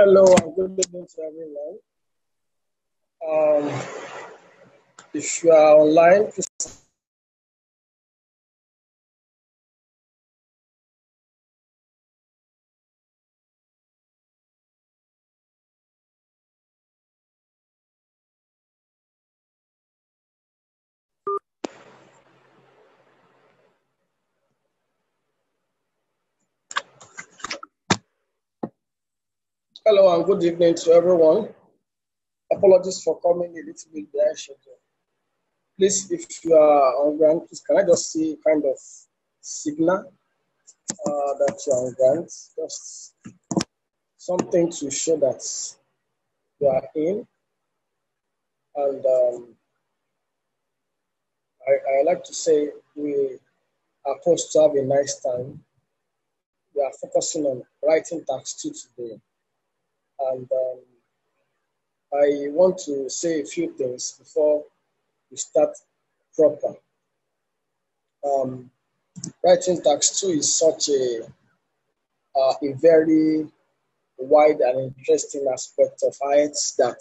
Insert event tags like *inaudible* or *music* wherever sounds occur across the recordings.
Hello and good evening to everyone. Um, if you are online, please. Hello and good evening to everyone. Apologies for coming a little bit schedule. Please, if you are on ground, please can I just see kind of signal uh, that you are on ground? Just something to show that you are in. And um, I, I like to say we are supposed to have a nice time. We are focusing on writing task two today. And um, I want to say a few things before we start proper. Um, writing task two is such a uh, a very wide and interesting aspect of IELTS that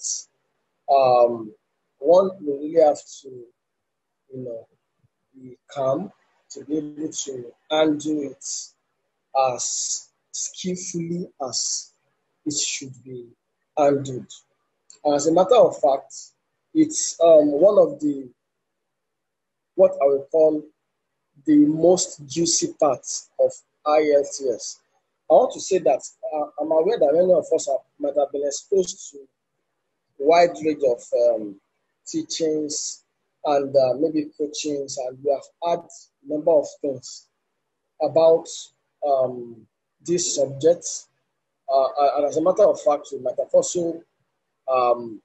um, one will really have to, you know, be calm to be able to undo it as skillfully as it should be handled. As a matter of fact, it's um, one of the what I would call the most juicy parts of IELTS. I want to say that uh, I'm aware that many of us have, might have been exposed to wide range of um, teachings and uh, maybe coachings, and we have had a number of things about um, this subject uh, and as a matter of fact, we might have also um,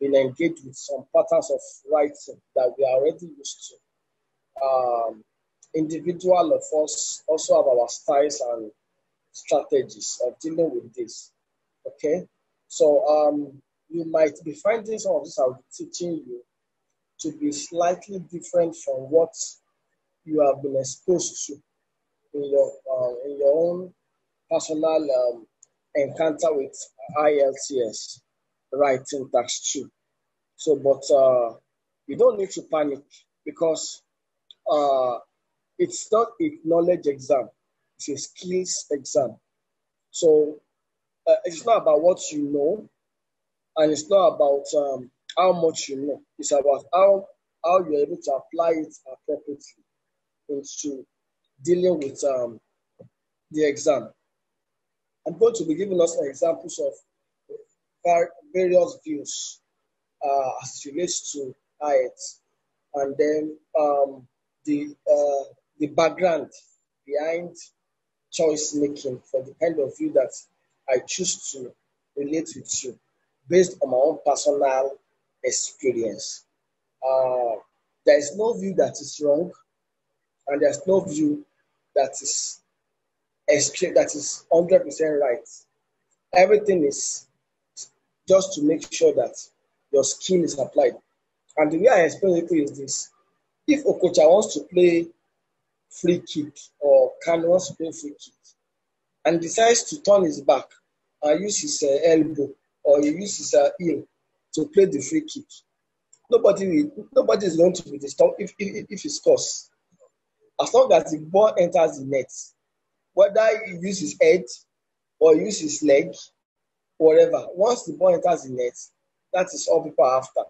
been engaged with some patterns of writing that we are already used to. Um, individual of us also have our styles and strategies of dealing with this. Okay, so um, you might be finding some of this I'll be teaching you to be slightly different from what you have been exposed to in your uh, in your own personal um, encounter with IELTS writing task two. So, but uh, you don't need to panic because uh, it's not a knowledge exam; it's a skills exam. So, uh, it's not about what you know, and it's not about um, how much you know. It's about how how you're able to apply it appropriately into dealing with um, the exam. I'm going to be giving us examples of various views uh, as it relates to IELTS, and then um, the uh, the background behind choice making for the kind of view that I choose to relate with you based on my own personal experience. Uh, there is no view that is wrong, and there's no view that is that is 100% right. Everything is just to make sure that your skill is applied. And the way I explain it is this. If Okocha wants to play free kick or Kanu wants to play free kick and decides to turn his back and use his uh, elbow or he use his uh, heel to play the free kick, nobody will, nobody is going to be disturbed if, if, if he scores. As long as the ball enters the net, whether he use his head or use his leg, whatever. Once the ball enters the net, that is all people are after.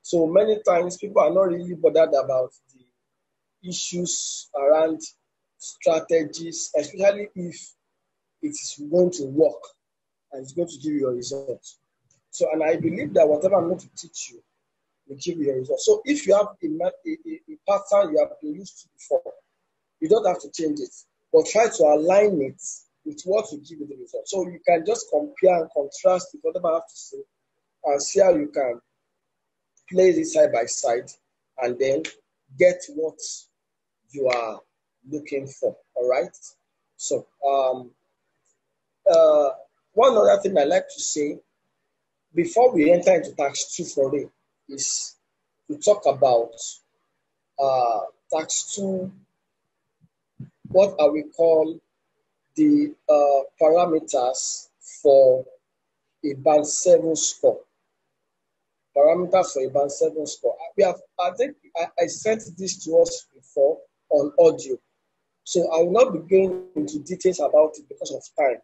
So many times people are not really bothered about the issues around strategies, especially if it is going to work and it's going to give you a result. So, and I believe that whatever I'm going to teach you will give you a result. So, if you have a, a, a pattern you have been used to before, you don't have to change it but try to align it with what will give you the result. So you can just compare and contrast with whatever I have to say and see how you can place it side by side and then get what you are looking for. All right. So um, uh, one other thing I like to say before we enter into task two for it is to talk about uh, task two what I will call the uh, parameters for a band seven score. Parameters for a band seven score. We have, I think I, I sent this to us before on audio. So I will not be going into details about it because of time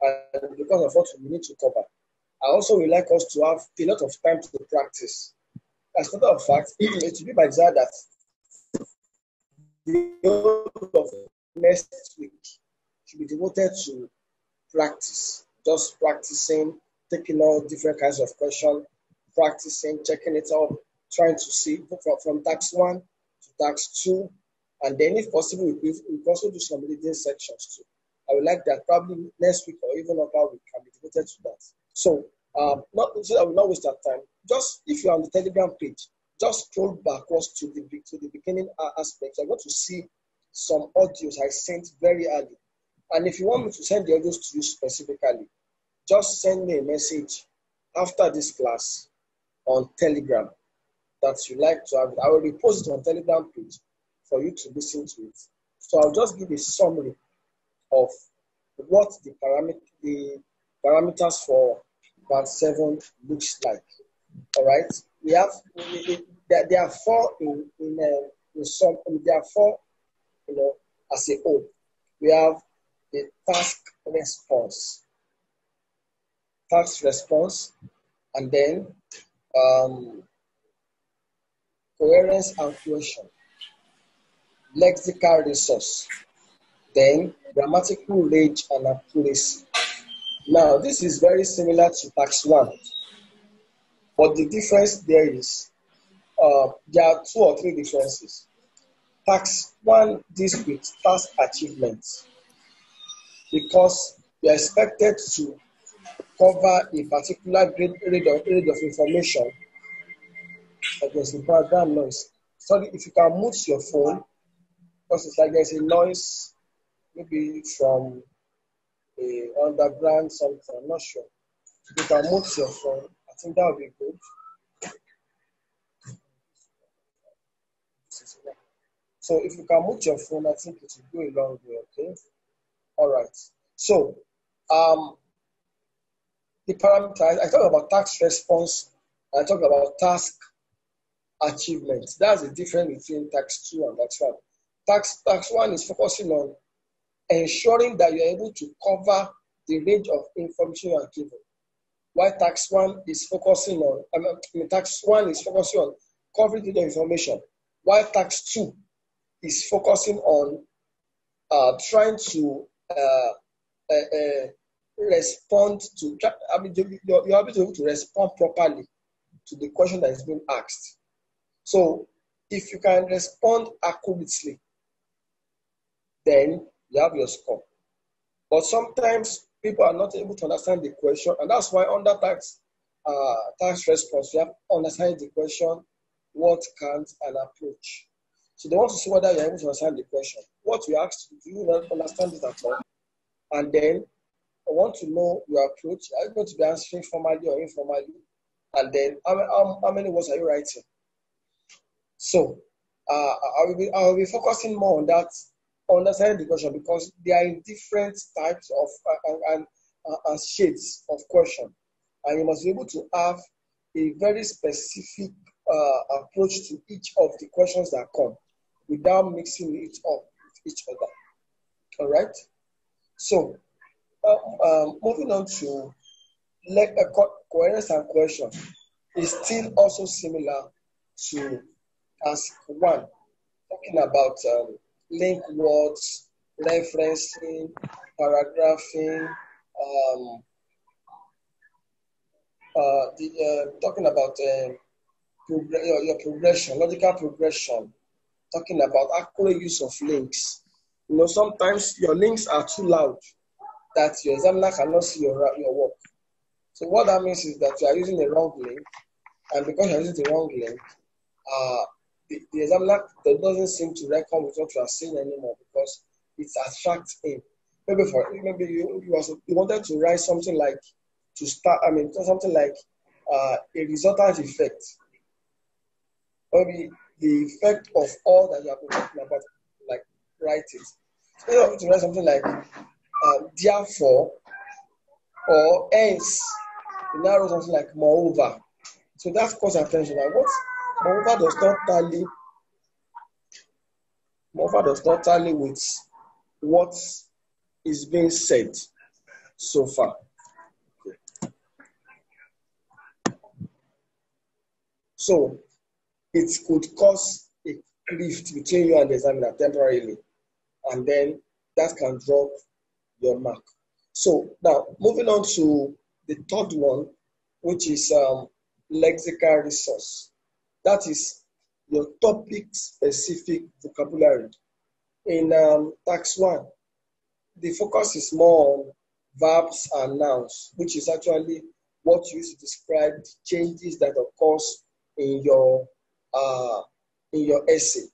and because of what we need to cover. I also would like us to have a lot of time to practice. As a matter of fact, it will be my desire that the of next week should be devoted to practice, just practicing, taking all different kinds of questions, practicing, checking it out, trying to see from, from task one to task two, and then if possible, we, we also do some reading sections too. I would like that probably next week or even another week can be devoted to that. So, um, not so I will not waste that time. Just if you're on the Telegram page, just scroll backwards to the to the beginning aspect. I want to see some audios I sent very early. And if you want me to send the audios to you specifically, just send me a message after this class on Telegram that you like to have. I will repost it on Telegram page for you to listen to it. So I'll just give a summary of what the, parameter, the parameters for band 7 looks like. All right, we have there, there are four in in, uh, in some there are four you know as a whole. We have the task response, task response, and then um, coherence and cohesion, lexical resource, then grammatical range and accuracy. Now, this is very similar to task one, but the difference there is uh, there are two or three differences. Task one deals with task achievements because you are expected to cover a particular grade, of, grade of information. There's a background noise. Sorry, if you can mute your phone, because it's like there's a noise maybe from a underground something. I'm not sure. You can move your phone. I think that would be good. So if you can mute your phone, I think it will go a long way. Okay. All right. So, um, the parameters. I talked about task response. I talked about task achievement. That's the difference between task two and task one. Task task one is focusing on ensuring that you're able to cover the range of information you are given. While task one is focusing on, I mean, task one is focusing on covering the information, while task two is focusing on uh, trying to uh, uh, uh respond to, I mean, you're, you're able to respond properly to the question that is being asked. So if you can respond accurately, then you have your score. But sometimes people are not able to understand the question, and that's why under task uh, task response, you have to understand the question, what can't an approach. So they want to see whether you're able to understand the question. What you asked, do you understand it at all? And then I want to know your approach. Are you going to be answering formally or informally? And then how, how, how many words are you writing? So uh, I, will be, I will be focusing more on that understanding the question because there are different types of uh, and, uh, shades of question, and you must be able to have a very specific uh, approach to each of the questions that come without mixing it up with each other. All right. So, uh, um, moving on to like a co- coherence and question is still also similar to task one, talking about um, link words, referencing, paragraphing, um, uh, the, uh, talking about uh, your, your progression, logical progression, talking about accurate use of links. You know, sometimes your links are too loud that your examiner cannot see your, your work. So what that means is that you are using the wrong link, and because you're using the wrong link, uh, the, the examiner doesn't seem to reckon with what you are saying anymore because it attracts him. Maybe for maybe you you, also, you wanted to write something like to start. I mean something like uh, a resultant effect. Maybe the effect of all that you have been talking about, like write it. Instead of to write something like uh, therefore or else you now wrote something like moreover. So that calls attention. Like what moreover does not tally. Moreover does not tally with what is being said so far. So it could cause a rift between you and the examiner temporarily, and then that can drop your mark. So now moving on to the third one, which is um, lexical resource. That is your topic specific vocabulary. In um, task one, the focus is more on verbs and nouns, which is actually what you use to describe the changes that occurs in your uh, in your essay.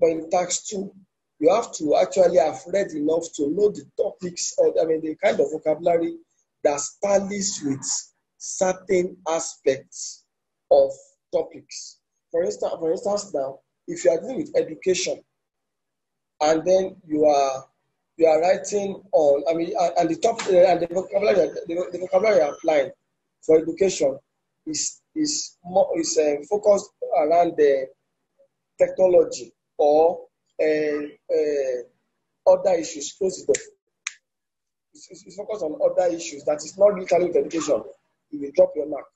But in task two, you have to actually have read enough to know the topics or I mean the kind of vocabulary that tallies with certain aspects of topics. For instance, for instance, now if you are dealing with education, and then you are you are writing on I mean and the top and the vocabulary the, the vocabulary applying for education is is more is uh, focused around the technology or uh, uh, other issues. Close it. It's, it's, it's focused on other issues that is not literally with education. You will drop your mark.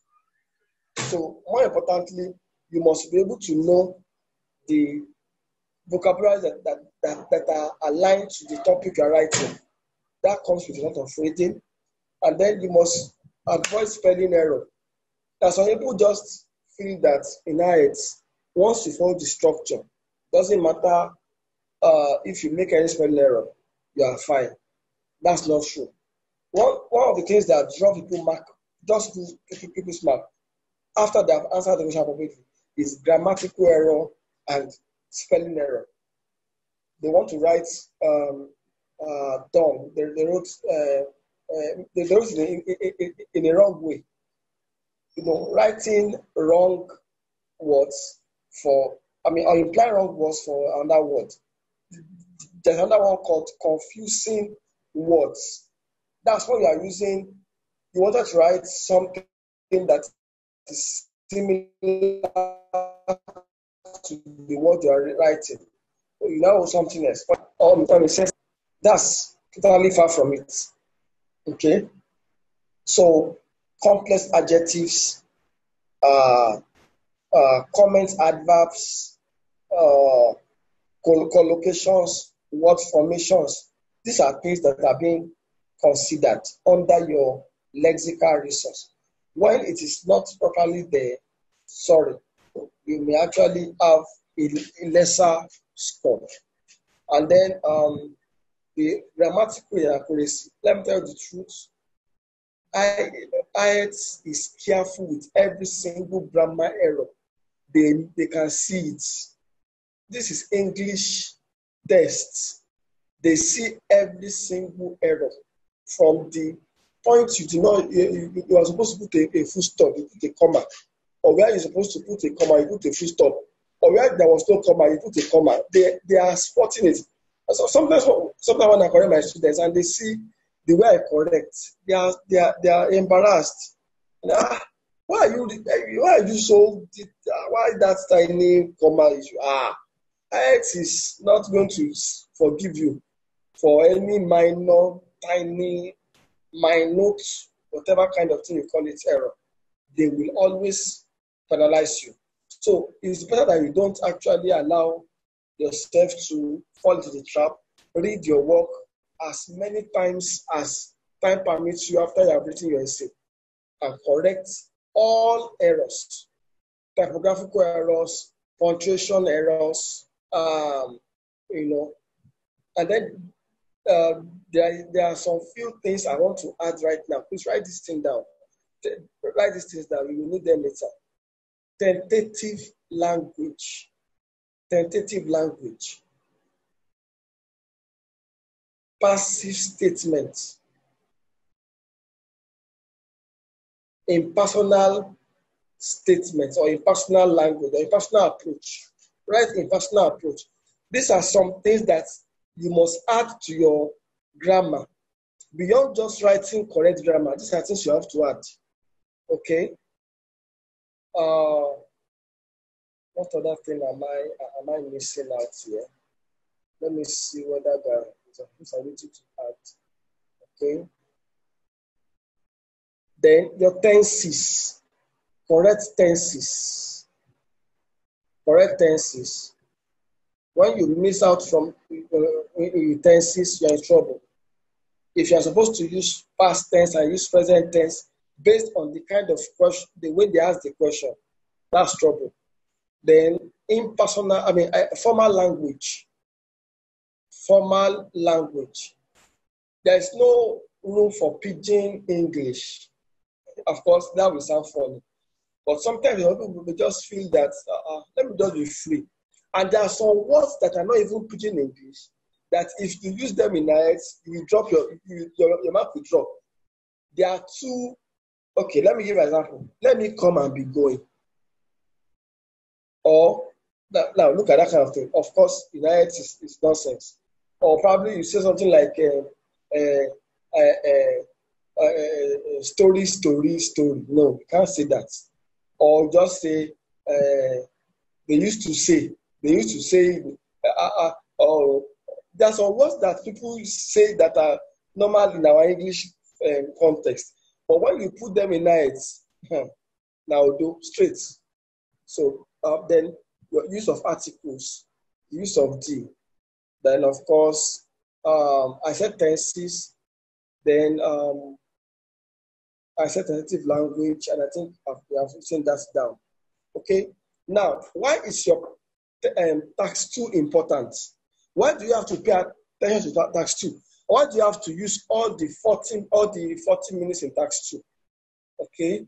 So more importantly, you must be able to know the vocabulary that, that, that, that are aligned to the topic you're writing. That comes with a lot of reading. And then you must avoid spelling error. Now, some people just feel that in IELTS, once you follow the structure, doesn't matter uh, if you make any spelling error, you are fine. That's not true. One, one of the things that draw people mark, just to people's mark, after they have answered the question appropriately, is grammatical error and spelling error. They want to write um, uh, dumb. They, they wrote uh, uh, they wrote in, in, in, in a wrong way you know, writing wrong words for, I mean, or implying wrong words for another word. There's another one called confusing words. That's what you are using. You wanted to write something that is similar to the word you are writing. You now something else. Or um, that's totally far from it. Okay? So complex adjectives, uh, uh, comments, adverbs, uh, collocations, word formations. These are things that are being considered under your lexical resource. When it is not properly there, sorry, you may actually have a, lesser score. And then um, the grammatical inaccuracy. Let me tell you the truth. I, IELTS is careful with every single grammar error. They, they can see it. This is English test. They see every single error from the point you do not, you, you are supposed to put a, a full stop, you put a comma. Or where you're supposed to put a comma, you put a full stop. Or where there was no comma, you put a comma. They, they are spotting it. So sometimes, sometimes when I correct my students and they see the way I correct, they are they are they are embarrassed. Ah, why are you why are you so why that tiny comma issue? Ah, X is not going to forgive you for any minor, tiny, minute, whatever kind of thing you call it error. They will always penalize you. So it's better that you don't actually allow yourself to fall into the trap. Read your work, as many times as time permits you after you have written your essay and correct all errors, typographical errors, punctuation errors, um, you know, and then uh, there, there are some few things I want to add right now. Please write this thing down. Write these things down. You will need them later. Tentative language. Tentative language passive statements impersonal statements or impersonal language or in personal approach. Right in personal approach. These are some things that you must add to your grammar. Beyond just writing correct grammar, these are things you have to add. Okay. Uh, what other thing am I am I missing out here? Let me see whether there is a ability to add. Okay. Then your tenses, correct tenses, correct tenses. When you miss out from uh, tenses, you're in trouble. If you're supposed to use past tense and use present tense based on the kind of question, the way they ask the question, that's trouble. Then impersonal, I mean, uh, formal language, formal language. There's no room for pidgin English. Of course, that will sound funny. But sometimes people just feel that, uh, uh, let me just be free. And there are some words that are not even pidgin English that if you use them in night, you will drop your, you, your, your will drop. There are two, okay, let me give an example. Let me come and be going. Or, now, look at that kind of thing. Of course, in night is, is nonsense. Or probably you say something like, uh, uh, uh, uh uh, story, story, story. No, you can't say that. Or just say, they used to say, they used to say, uh, or there are some words that people say that are normal in our English um, context. But when you put them in nights, now do straight. So uh, then your use of articles, use of D. Then of course, um, I said tenses. Then um, I said tentative language, and I think we have written that down. Okay. Now, why is your um, task two important? Why do you have to pay attention to task two? Why do you have to use all the 14, all the 40 minutes in task two? Okay.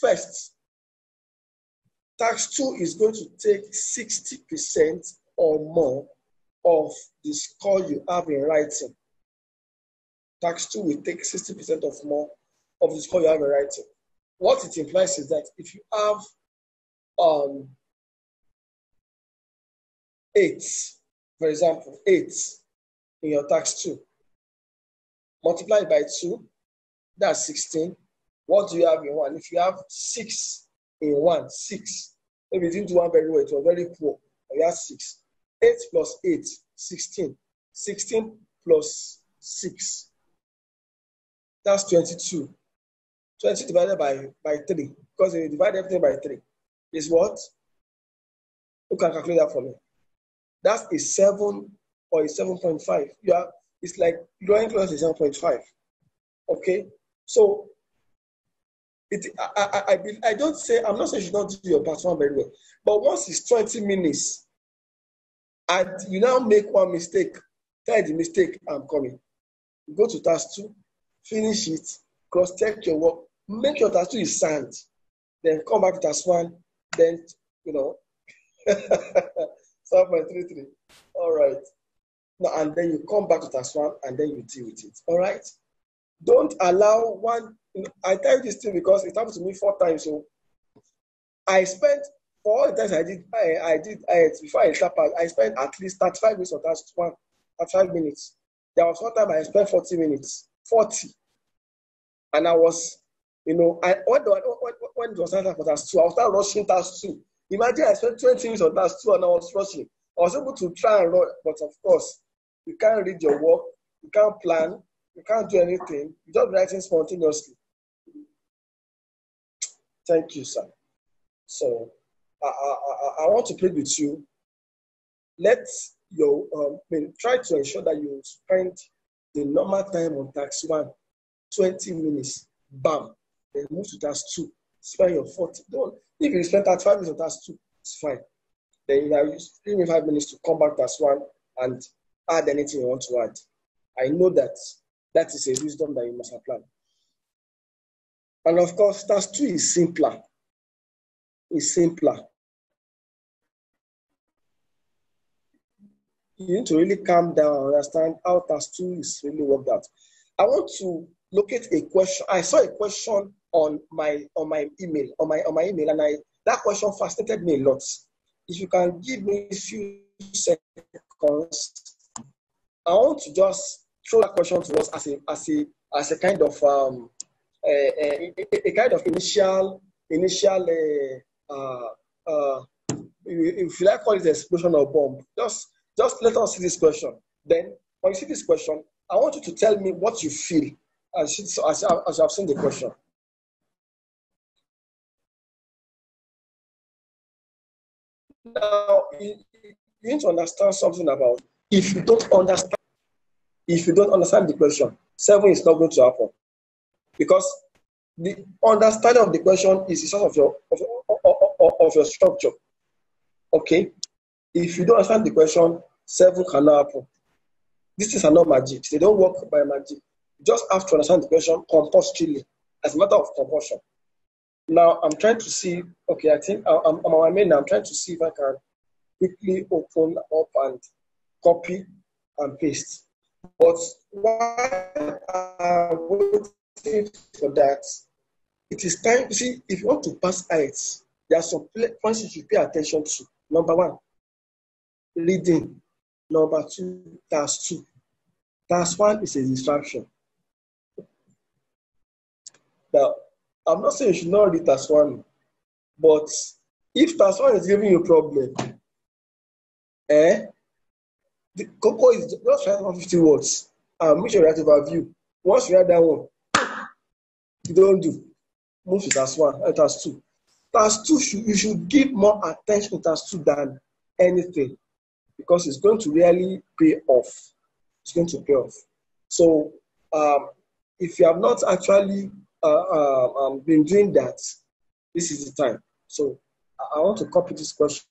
First, task two is going to take 60% or more of the score you have in writing. Task two will take 60% of more of the score you have in writing. What it implies is that if you have um, eight, for example, eight in your task two, multiply by two, that's 16. What do you have in one? If you have six in one, six, maybe you didn't do one very well, it was very poor, you have six. Eight plus eight, 16. 16 plus six, that's 22. 20 divided by, by 3, because you divide everything by 3, is what? Who can calculate that for me? That's a 7 or a 7.5. You are, it's like drawing close to 7.5. Okay? So, it, I, I, I, I don't say, I'm not saying you should not do your part one very well, but once it's 20 minutes and you now make one mistake, tell the mistake, I'm coming. Go to task two, finish it, cross check your work, make your task two is sand, then come back to task one, then, you know, *laughs* 7.33. All right. Now, and then you come back to task one and then you deal with it. All right. Don't allow one. I tell you this thing because it happened to me four times. So I spent for all the times I did, I, I did I, before I start I spent at least 35 minutes on task one, 35 minutes. There was one time I spent 40 minutes, 40. And I was you know, I when, when, when it was time for task two, I was rushing task two. Imagine I spent 20 minutes on task two and I was rushing. I was able to try and run, but of course, you can't read your work, you can't plan, you can't do anything. You're just writing spontaneously. Thank you, sir. So I, I, I want to plead with you. Let your um, I mean, try to ensure that you spend the normal time on task one, 20 minutes, bam, then move to task two. Spend your 40. Don't. If you spend that five minutes on task two, it's fine. Then you have three five minutes to come back to task one and add anything you want to add. I know that that is a wisdom that you must apply. And of course, task two is simpler. It's simpler. You need to really calm down and understand how task two is really worked out. I want to locate a question. I saw a question on my on my email on my on my email, and I that question fascinated me a lot. If you can give me a few seconds, I want to just throw that question to us as a as a as a kind of um, a, a, a kind of initial initial uh, uh, if you like call it explosion or bomb, just just let us see this question. Then when you see this question, I want you to tell me what you feel as, as, as have seen the question. Now, you, you need to understand something about if you don't understand, if you don't understand the question, seven is not going to happen. Because the understanding of the question is the source of your of, of, of your structure. Okay? If you don't understand the question, seven cannot happen. Things are not magic. They don't work by magic. You just have to understand the question compulsorily as a matter of compulsion. Now I'm trying to see, okay, I think I'm, I'm on my main Now. I'm trying to see if I can quickly open up and copy and paste. But while I'm waiting for that, it is time, You see, if you want to pass IELTS, there are some points you should pay attention to. Number one, reading. Number two, task two. Task one is a distraction. Now, I'm not saying you should not read task one, but if task one is giving you a problem, eh, the cocoa is just write 150 words and make sure you write overview. Once you write that one, you don't do. Move to task one, task two. Task two, you should give more attention to task two than anything because it's going to really pay off. It's going to pay off. So um, if you have not actually uh, uh, um, been doing that, this is the time. So I want to copy this question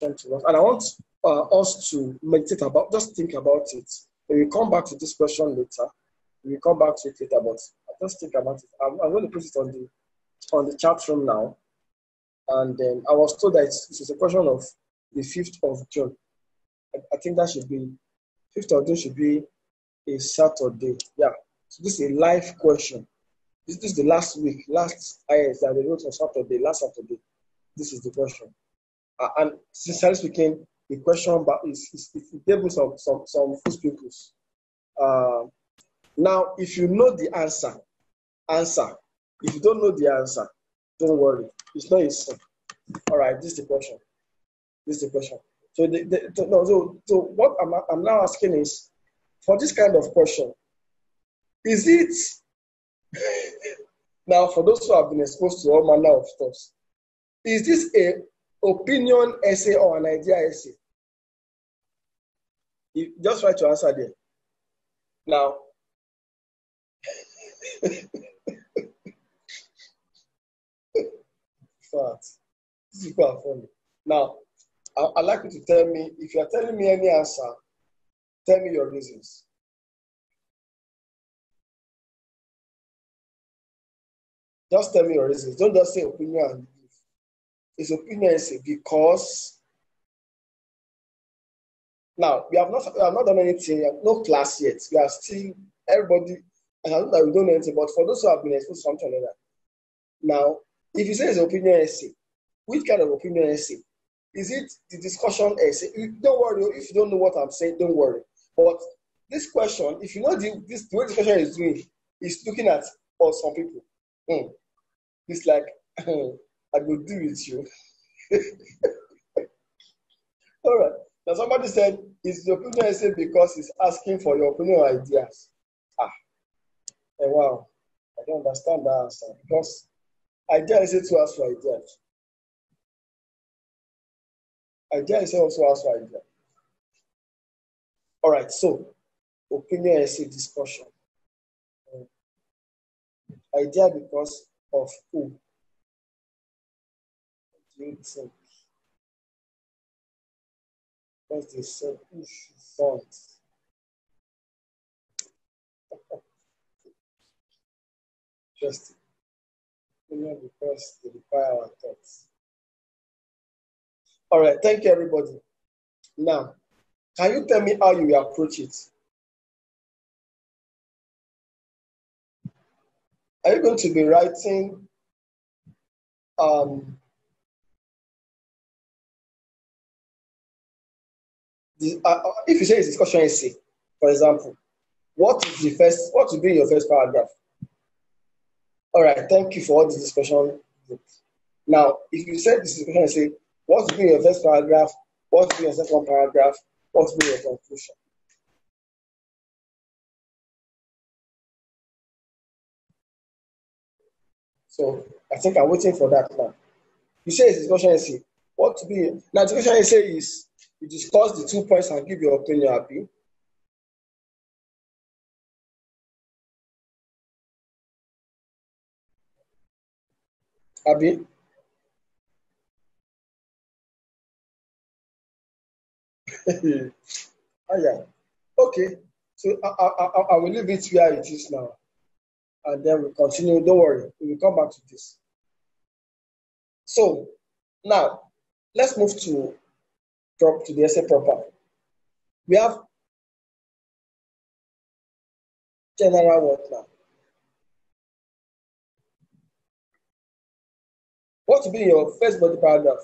to us, and I want uh, us to meditate about, just think about it. We will come back to this question later. We will come back to it later, but just think about it. I'm, I'm going to put it on the on the chat room now. And then I was told that it's, it's a question of the 5th of June. I, I think that should be, 5th of June should be a Saturday. Yeah. So this is a live question. This, this is the last week, last IS that they wrote on Saturday, last Saturday. This is the question. Uh, and sincerely speaking, the question but is, is, it me some, some, some pimples. Uh, now, if you know the answer, answer. If you don't know the answer, don't worry. It's not easy. All right, this is the question. This is the question. So, the, the, no, so, so what I'm, I'm now asking is, for this kind of question, is it *laughs* now for those who have been exposed to all manner of stuff, is this a opinion essay or an idea essay? You just try to answer there. Now, fact. These people are funny. Now, I, I'd like you to tell me, if you're telling me any answer, tell me your reasons. Just tell me your reasons. Don't just say opinion and belief. It's opinion say because now we have not we have not done anything, no class yet. We are still everybody I know that we don't know anything, but for those who have been exposed to something like that, now if you say it's opinion essay, which kind of opinion essay? Is it the discussion essay? Don't worry, if you don't know what I'm saying, don't worry. But this question, if you know the, this, the way this question is doing, is looking at for some people. Hmm. It's like, *laughs* I will do with you. *laughs* All right. Now somebody said, it's the opinion essay because it's asking for your opinion or ideas. Ah, hey, eh, wow. I don't understand that answer because Idea is to ask for idea. Idea is also for idea. All right, so opinion essay discussion. Uh, idea because of who? Do you think? Because they said who should fund. *laughs* Interesting because they require our thoughts. All right, thank you, everybody. Now, can you tell me how you approach it? Are you going to be writing um, the, uh, uh if you say it's discussion essay, for example, what is the first, what will be your first paragraph? All right, thank you for all this discussion. Now, if you said this discussion and what will be your first paragraph, what will be your second paragraph, what will be your conclusion? So I think I'm waiting for that now. You say it's discussion essay. What to be now discussion essay is you discuss the two points and give your opinion. Abi? *laughs* yeah. Okay. So I, I, I, will leave it where it is now. And then we'll continue. Don't worry. We will come back to this. So now let's move to to the essay proper. We have general what now? What will be your first body paragraph?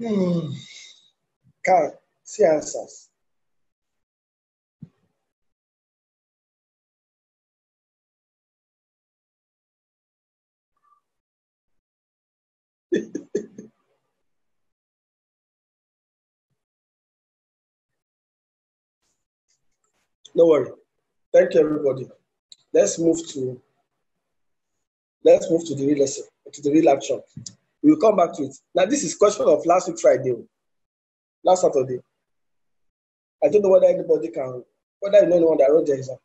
Hmm. Can see answers. *laughs* No worry. Thank you, everybody. Let's move to let's move to the real lesson, to the real action. We will come back to it. Now, this is question of last week Friday, last Saturday. I don't know whether anybody can, whether you know anyone that wrote the exam.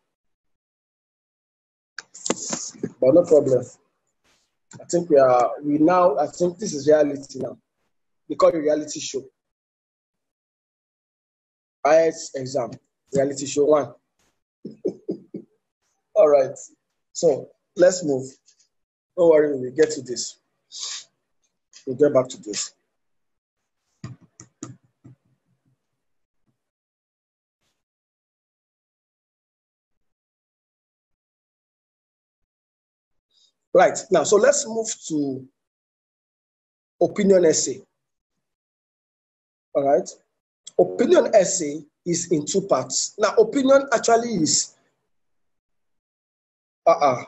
But no problem. I think we are, we now, I think this is reality now. We call it reality show. IELTS exam, reality show one. *laughs* All right. So let's move. Don't worry, we'll get to this. We'll get back to this. Right, now, so let's move to opinion essay. All right, opinion essay is in two parts. Now, opinion actually is, uh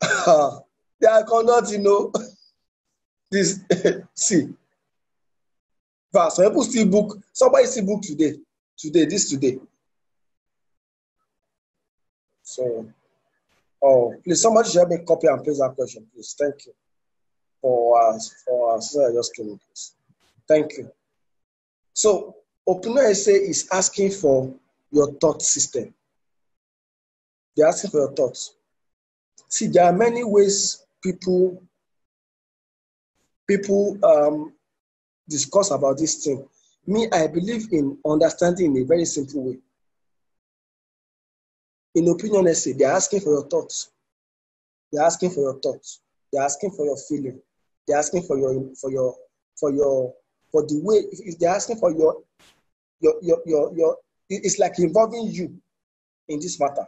uh, they are cannot, you know, *laughs* this, *laughs* see, but some people still book, somebody still book today, today, this today. So, Oh, please, somebody should help me copy and paste that question, please. Thank you. For us, for uh, us, I just came in, please. Thank you. So, opinion essay is asking for your thought system. They're asking for your thoughts. See, there are many ways people people um, discuss about this thing. Me, I believe in understanding in a very simple way in opinion essay, they're asking for your thoughts. They're asking for your thoughts. They're asking for your feeling. They're asking for your for your for your for the way if they're asking for your your your your, your it's like involving you in this matter.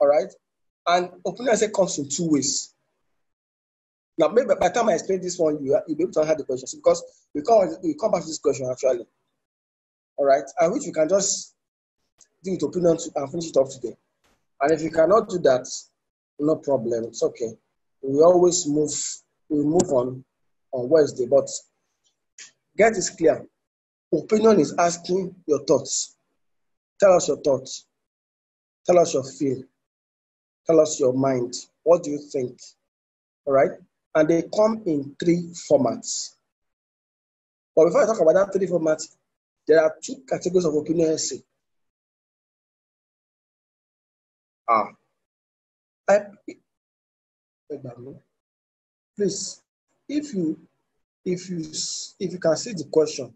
All right? And opinion essay comes in two ways. Now, maybe by the time I explain this one, you, you'll be able to answer the questions because we come, we come back to this question actually. All right? And which we can just do with opinion and finish it off today. And if you cannot do that, no problem. It's okay. We always move. We move on on Wednesday, but get this clear. Opinion is asking your thoughts. Tell us your thoughts. Tell us your feel. Tell us your mind. What do you think? All right. And they come in three formats. But before I talk about that three formats, there are two categories of opinion essay. Ah, I, please, if you if you if you can see the question,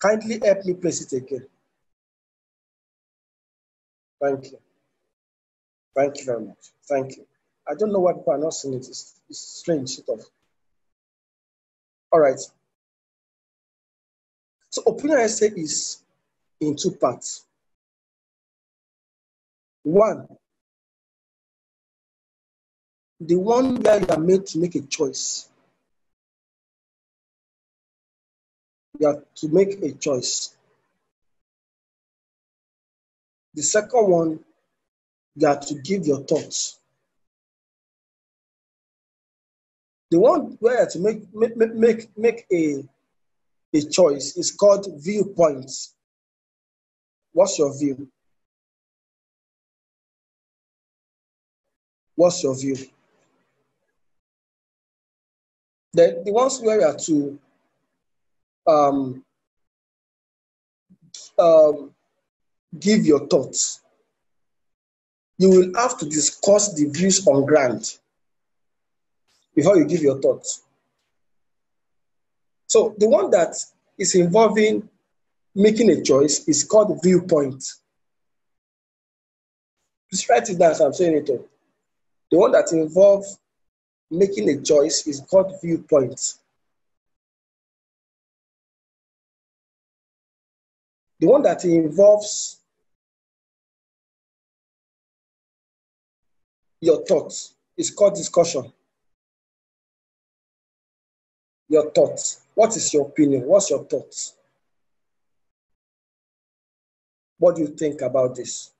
kindly help me place it again. Thank you. Thank you very much. Thank you. I don't know why people are not seeing it. It's, it's strange, sort of. All right. So opinion essay is in two parts. One, the one where you are made to make a choice. You have to make a choice. The second one, you have to give your thoughts. The one where to make make make make a a choice is called viewpoints. What's your view? What's your view? Then the ones where you are to um, um, give your thoughts, you will have to discuss the views on ground before you give your thoughts. So the one that is involving making a choice is called viewpoint. Just write it down as I'm saying it. All. The one that involves making a choice is called viewpoint. The one that involves your thoughts is called discussion. Your thoughts. What is your opinion? What's your thoughts? What do you think about this?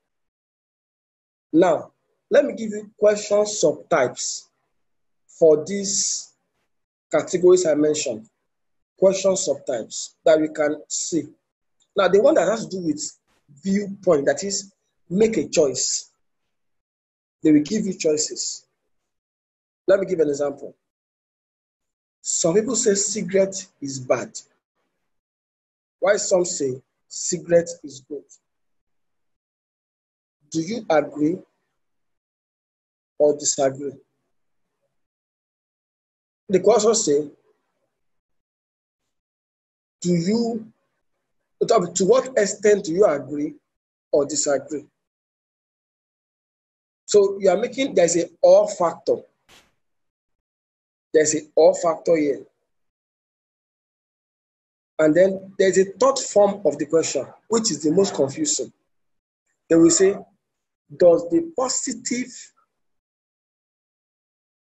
Now, let me give you question subtypes for these categories I mentioned. Question subtypes that we can see. Now, the one that has to do with viewpoint, that is, make a choice. They will give you choices. Let me give an example. Some people say cigarette is bad. Why some say cigarette is good? Do you agree or disagree? The question say, do you, to what extent do you agree or disagree? So you are making, there's a or factor. There's a or factor here. And then there's a third form of the question, which is the most confusing. They will say, does the positive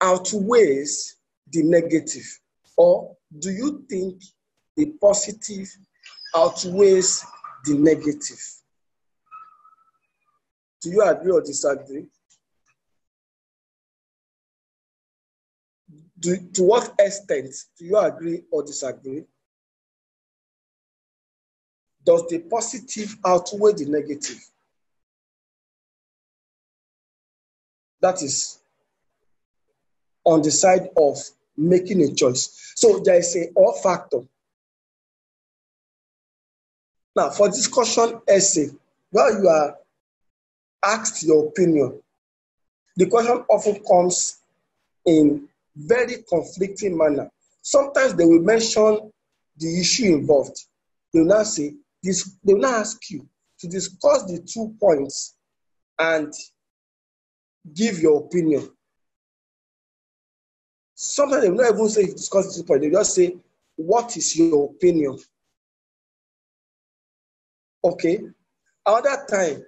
outweighs the negative? Or do you think the positive outweighs the negative? Do you agree or disagree? Do, to what extent do you agree or disagree? Does the positive outweigh the negative? That is on the side of making a choice. So there is a or factor. Now, for discussion essay, while you are asked your opinion, the question often comes in very conflicting manner. Sometimes they will mention the issue involved. They will now say, this, they will now ask you to discuss the two points and give your opinion. Sometimes they will not even say discuss the two points, they will just say, What is your opinion? Okay. Another time,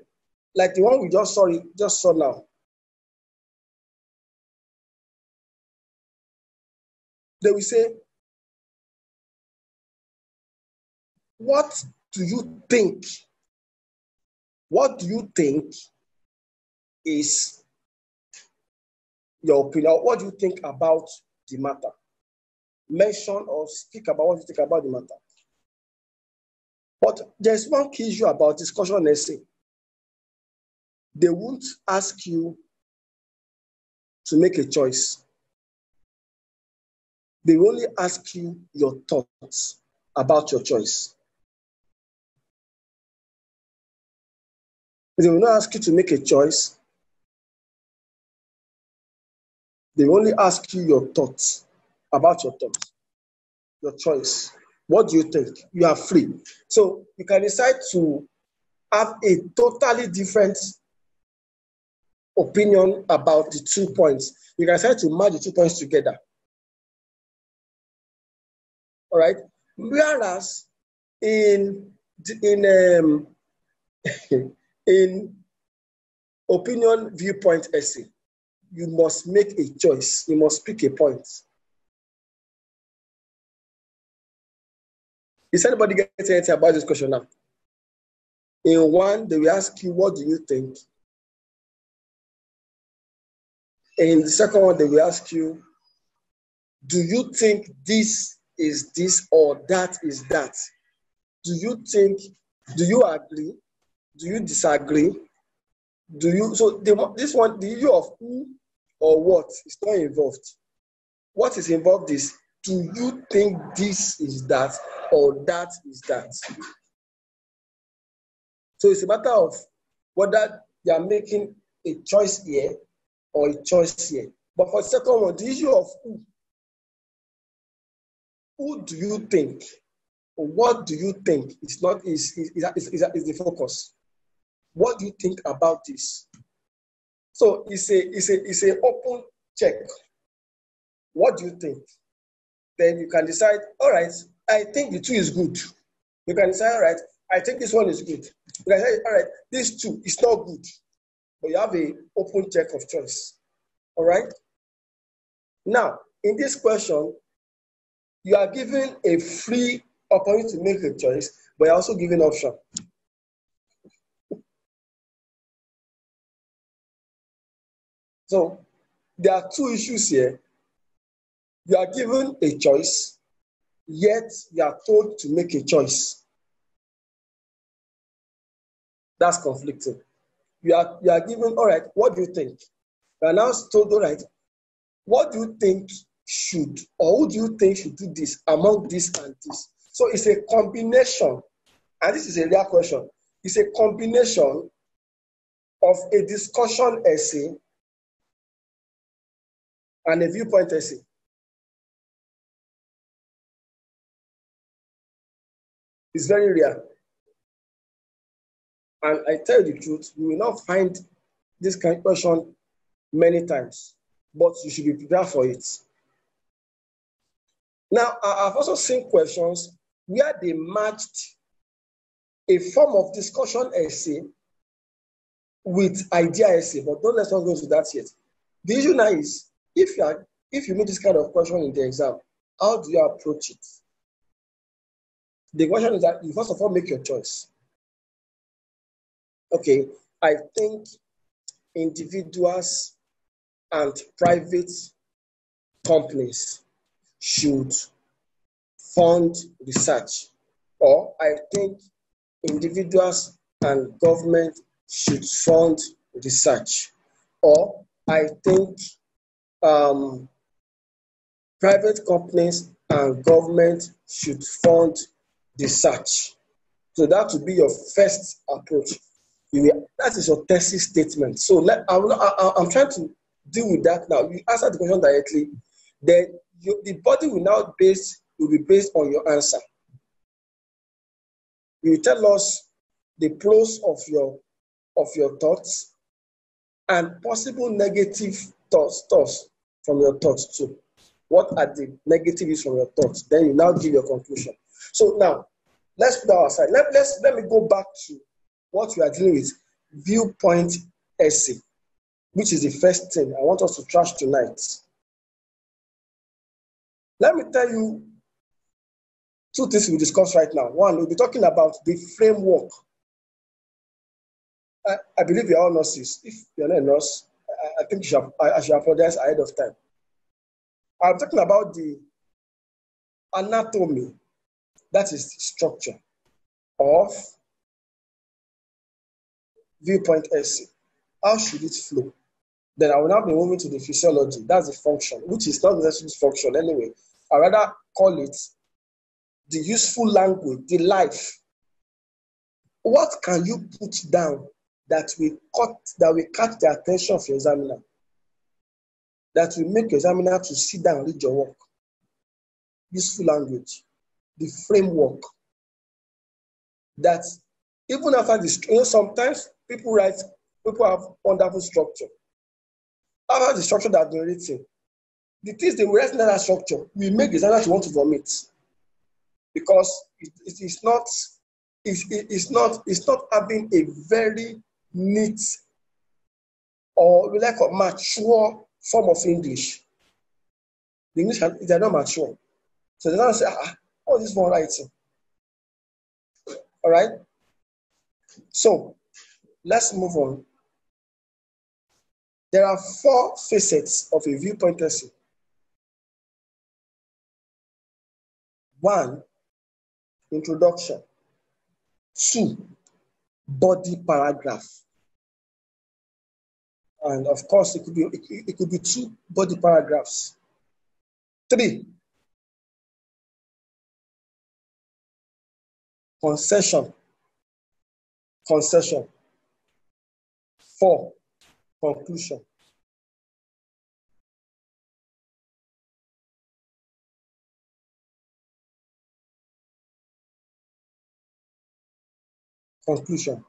like the one we just saw just saw now. They will say, What do you think? What do you think is your opinion? What do you think about the matter? Mention or speak about what you think about the matter. But there's one key issue about discussion essay. They won't ask you to make a choice. They only ask you your thoughts about your choice. They will not ask you to make a choice. They only ask you your thoughts about your thoughts, your choice. What do you think? You are free. So you can decide to have a totally different opinion about the two points. You can decide to merge the two points together. All right. Whereas in in um, *laughs* in opinion viewpoint essay, you must make a choice. You must pick a point. Is anybody getting anything about this question now? In one, they will ask you, What do you think? In the second one, they will ask you, Do you think this is this or that is that? Do you think, do you agree? Do you disagree? Do you, so the, this one, the issue of who or what is not involved. What is involved is, do you think this is that or that is that? So it's a matter of whether you are making a choice here or a choice here. But for the second one, the issue of who, who do you think, or what do you think is not is is, is, is, is the focus. What do you think about this? So it's a it's a it's a open check. What do you think? Then you can decide, all right, I think the two is good. You can decide, all right, I think this one is good. You can all right, this two is not good. But you have a open check of choice. All right? Now, in this question, you are given a free opportunity to make a choice, but you're also given option. So there are two issues here. You are given a choice, yet you are told to make a choice. That's conflicting. You are, you are given, all right, what do you think? You are now told, all right, what do you think should, or who do you think should do this among this and this? So it's a combination, and this is a real question. It's a combination of a discussion essay and a viewpoint essay. It's very rare. And I tell you the truth, you will not find this kind of question many times, but you should be prepared for it. Now, I've also seen questions where they matched a form of discussion essay with idea essay, but don't let's not go into that yet. The issue now is if you are if you meet this kind of question in the exam, how do you approach it? The question is that you first of all make your choice. Okay, I think individuals and private companies should fund research, or I think individuals and government should fund research, or I think um, private companies and government should fund research. So that would be your first approach. That is your thesis statement. So let, I'm, I'm trying to deal with that now. You answer the question directly, then you, the body will now base will be based on your answer. You tell us the pros of your of your thoughts and possible negative thoughts, thoughts from your thoughts too. What are the negatives from your thoughts? Then you now give your conclusion. So now, let's put that aside. Let, let's, let me go back to what we are dealing with, viewpoint essay, which is the first thing I want us to trash tonight. Let me tell you two things we discuss right now. One, we'll be talking about the framework. I, I believe you're all nurses. If you're not a nurse, I, think should, I, should apologize ahead of time. I'm talking about the anatomy, that is structure of viewpoint essay. How should it flow? Then I will now be moving to the physiology, that's the function, which is not necessarily function anyway. I rather call it the useful language, the life. What can you put down that will cut that will catch the attention of your examiner? That will make your examiner to sit down and read your work. Useful language the framework. That even after this you know sometimes people write people have wonderful structure after the structure that they're written the things they write in that structure will make the to want to vomit because it, it is not is, is, not, is not having a very neat or like a mature form of English. The English they not mature. So they don't say, ah, what is this one writing? All right. So let's move on. There are four facets of a viewpoint essay. One, introduction. Two, body paragraph. And of course, it could be it, could be two body paragraphs. Three, concession. Concession. Four, conclusion. Conclusion.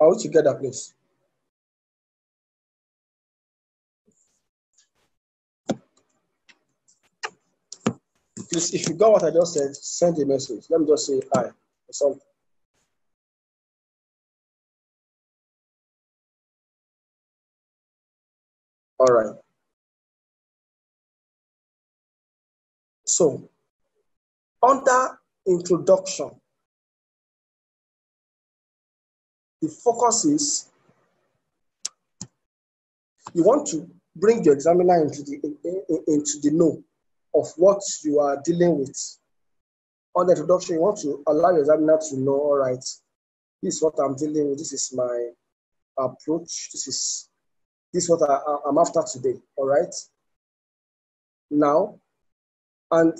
Are we together, please? If you got what I just said, send a message. Let me just say hi or something. All right. So, under introduction, the focus is you want to bring the examiner into the into the know of what you are dealing with. On the introduction, you want to allow your examiner to know, all right, this is what I'm dealing with, this is my approach, this is this is what I, I'm after today, all right? Now, and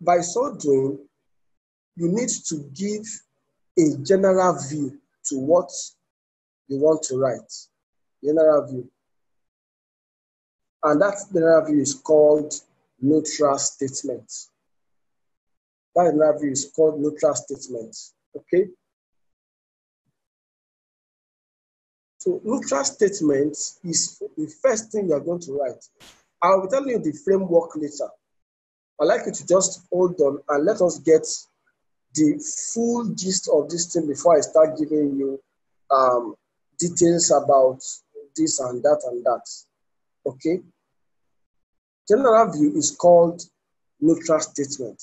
by so doing, you need to give a general view to what you want to write. General view. And that general view is called neutral statement. That general view is called neutral statement. Okay? So neutral statement is the first thing you're going to write. I'll be telling you the framework later. I'd like you to just hold on and let us get the full gist of this thing before I start giving you um, details about this and that and that. Okay? General view is called neutral statement.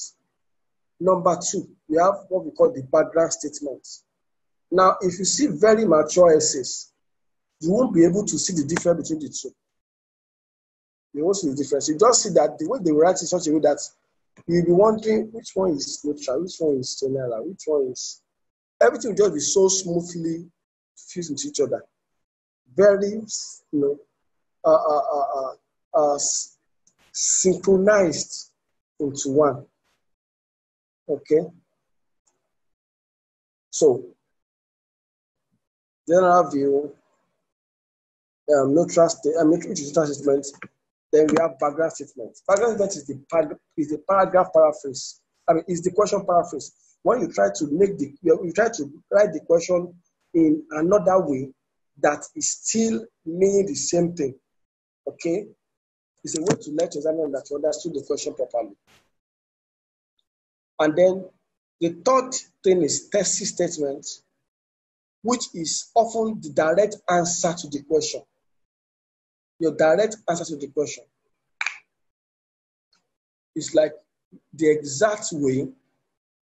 Number two, we have what we call the background statement. Now, if you see very mature essays, you won't be able to see the difference between the two. You won't see the difference. You just see that the way they write is such a way that you'll be wondering which one is neutral, which one is general, which one is. Everything will just be so smoothly fused into each other. Very, you know, uh, uh, uh, uh, synchronized into one. Okay? So, general view, um, neutral state, I mean, which is neutral statement, then we have background statement. Background statement is the, is the paragraph paraphrase. I mean, is the question paraphrase. When you try to make the, you try to write the question in another way that is still meaning the same thing. Okay? It's a way to let examiner that you understood the question properly. And then the third thing is thesis statement, which is often the direct answer to the question your direct answer to the question. It's like the exact way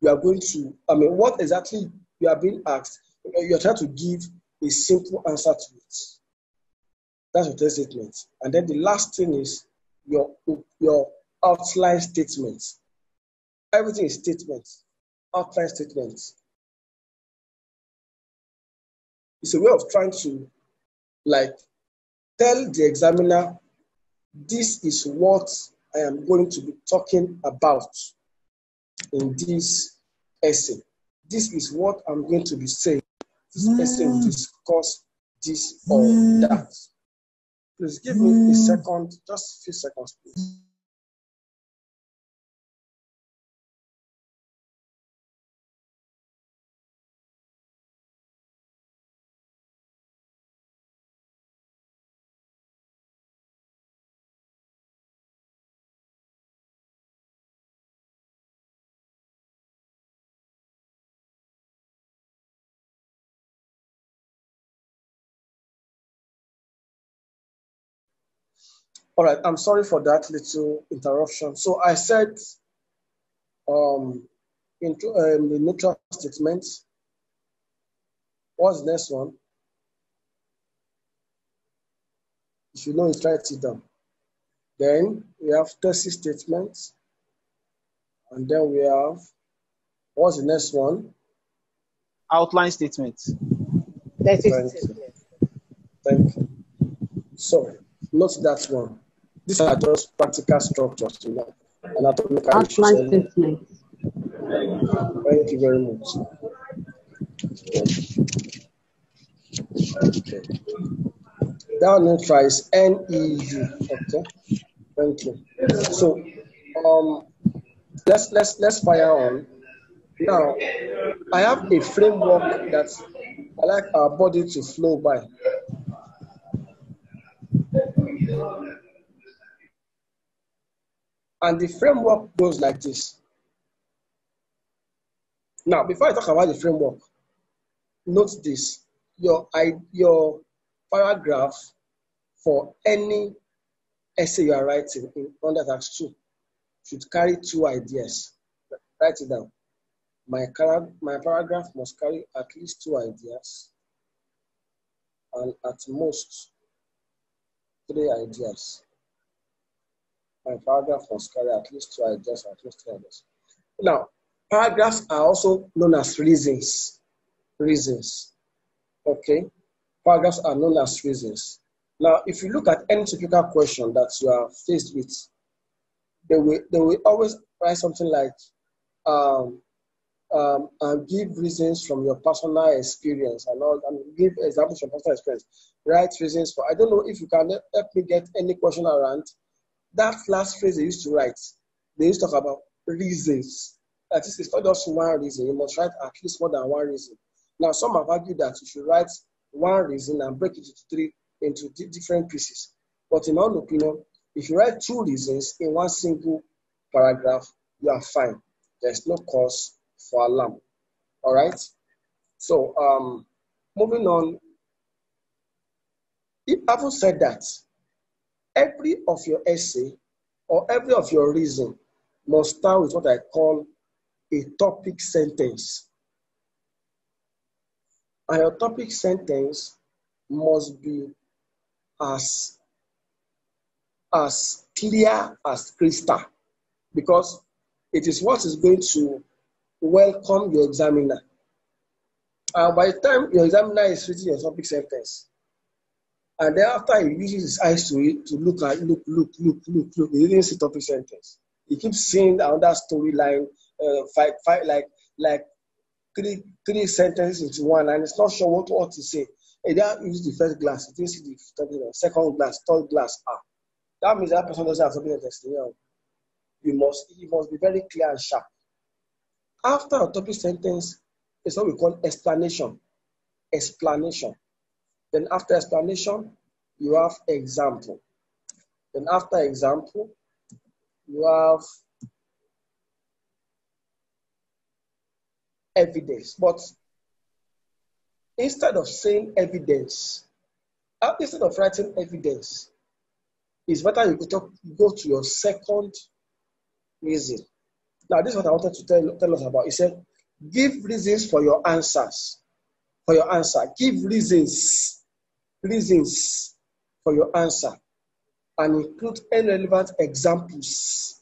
you are going to, I mean, what exactly you are being asked, you're trying to give a simple answer to it. That's your test statement. And then the last thing is your, your outline statement. Everything is statement, outline statement. It's a way of trying to like tell the examiner, this is what I am going to be talking about in this essay. This is what I'm going to be saying. This mm. essay will discuss this or mm. that. Please give me a mm. second, just a few seconds, please. All right, I'm sorry for that little interruption. So I said um, into um, the neutral statement. What's the next one? If you know it, write it down. Then we have thesis statements. And then we have, what's the next one? Outline statements. That Thank is you. Thank you. So, note that one. These are just practical structures, you know, anatomical outline issues. statement. Thank you very much. Okay. That neutral is NEU. Okay. Thank you. So, um, let's let's let's fire on. Now, I have a framework that I like our body to flow by. And the framework goes like this. Now, before I talk about the framework, note this. Your, your paragraph for any essay you are writing in under task 2 should carry two ideas. Write it down. My, my paragraph must carry at least two ideas and at most three ideas. My paragraph must carry at least two ideas at least three. Now, paragraphs are also known as reasons. Reasons. Okay? Paragraphs are known as reasons. Now, if you look at any typical question that you are faced with, they will, they will always write something like, um, um, and give reasons from your personal experience and all, and give examples from personal experience. Write reasons for, I don't know if you can help me get any question around that last phrase they used to write. They used to talk about reasons. That is, it's not just one reason. You must write at least more than one reason. Now, some have argued that you should write one reason and break it into three into di- different pieces. But in own opinion, if you write two reasons in one single paragraph, you are fine. There's no cause for alarm. All right. So, um, moving on. If having said that, every of your essay or every of your reason must start with what I call a topic sentence. And your topic sentence must be as, as clear as crystal because it is what is going to welcome your examiner. And by the time your examiner is reading your topic sentence, and then after he uses his eyes to it to look at look, look, look, look, look, he didn't see topic sentence. He keeps seeing another storyline, uh, fight, fight like like three three sentences into one, and it's not sure what, what to say. He then uses the first glass, he didn't see the topic, second glass, third glass. Ah, that means that person doesn't have topic sentence. You know, you must you must be very clear and sharp. After a topic sentence it's what we call explanation. Explanation. Then after explanation, you have example. Then after example, you have evidence. But instead of saying evidence, uh, instead of writing evidence, it's better you go, talk, go to your second reason. Now, this is what I wanted to tell, tell us about. He said, give reasons for your answers. For your answer. Give reasons. Reasons for your answer. And include any relevant examples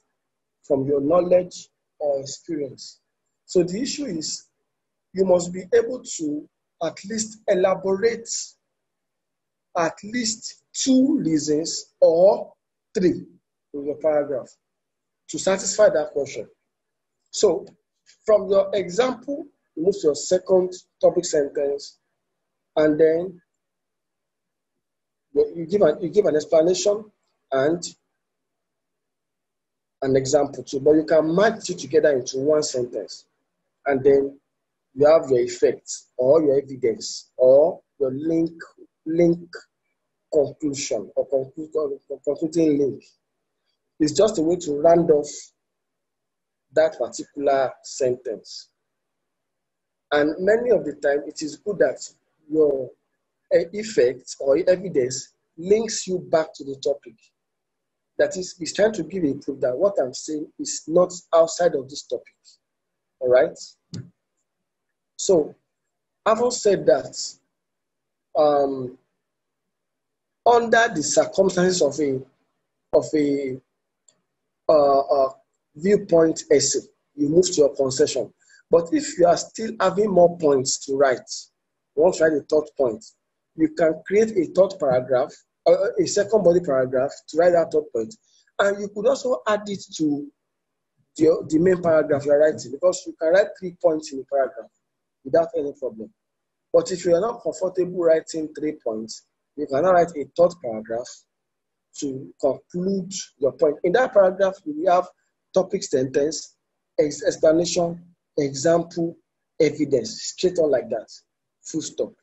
from your knowledge or experience. So the issue is you must be able to at least elaborate at least two reasons or three in your paragraph to satisfy that question. So, from your example, you move to your second topic sentence, and then you give an, you give an explanation and an example too, but you can match it together into one sentence, and then you have your effects or your evidence or your link link conclusion or conclu- concluding link. It's just a way to round off that particular sentence. And many of the time, it is good that your effect or evidence links you back to the topic. That is, he's trying to give a proof that what I'm saying is not outside of this topic. All right? So, having said that, um, under the circumstances of a of a uh, uh, viewpoint essay, you move to your concession. But if you are still having more points to write, you want to write a third point, you can create a third paragraph, uh, a second body paragraph to write that third point. And you could also add it to the, the main paragraph you're writing because you can write three points in a paragraph without any problem. But if you are not comfortable writing three points, you can write a third paragraph to conclude your point. In that paragraph, you have topic sentence, explanation, example, evidence, straight on like that, full stop.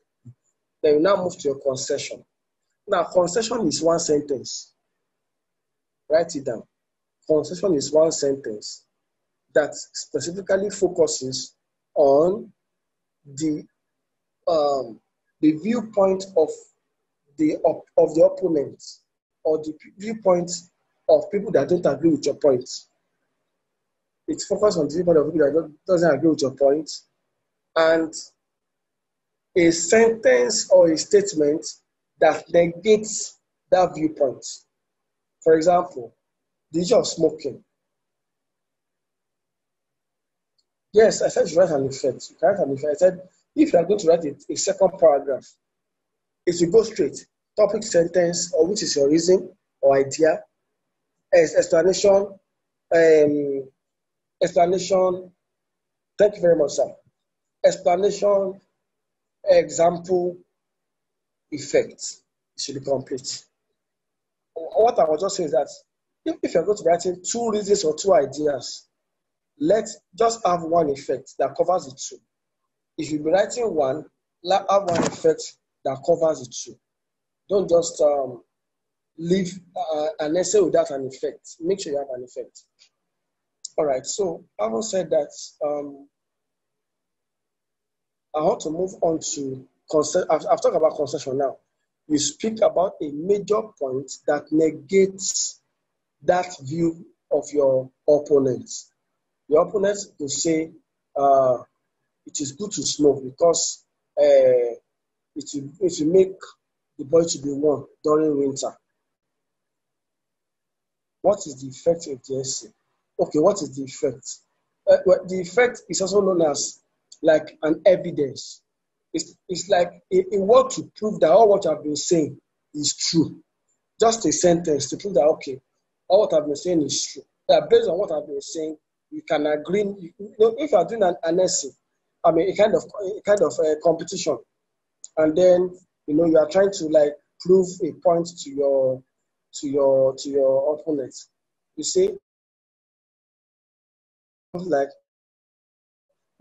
Then you now move to your concession. Now, concession is one sentence. Write it down. Concession is one sentence that specifically focuses on the um, the viewpoint of the of, of the opponent or the viewpoint of people that don't agree with your point. It focuses on the viewpoint of people that doesn't agree with your point, and a sentence or a statement that negates that viewpoint. For example, of smoking. Yes, I said you write an effect. You write an effect. I said if you are going to write a, a second paragraph, it will go straight. Topic sentence, or which is your reason or idea, as explanation, um, explanation. Thank you very much, sir. Explanation, example, effect. Should be complete. What I was just saying is that if, if you're going to write in two reasons or two ideas, let's just have one effect that covers the two. If you be writing one, let have one effect that covers the two. Don't just um, leave uh, an essay without an effect. Make sure you have an effect. All right, so having said that, um, I want to move on to, I've, I've talked about concession now. You speak about a major point that negates that view of your opponents. Your opponents will say, uh, it is good to smoke because uh, it, will, it will make the boy to be warm during winter. What is the effect of the essay? Okay, what is the effect? Uh, well, the effect is also known as like an evidence. It's, it's like a, a word to prove that all what I've been saying is true. Just a sentence to prove that, okay, all what I've been saying is true. That based on what I've been saying, you can agree. You, know, if you're doing an, an essay, I mean, a kind of a kind of a competition, and then you know you are trying to like prove a point to your to your to your opponent. You see, like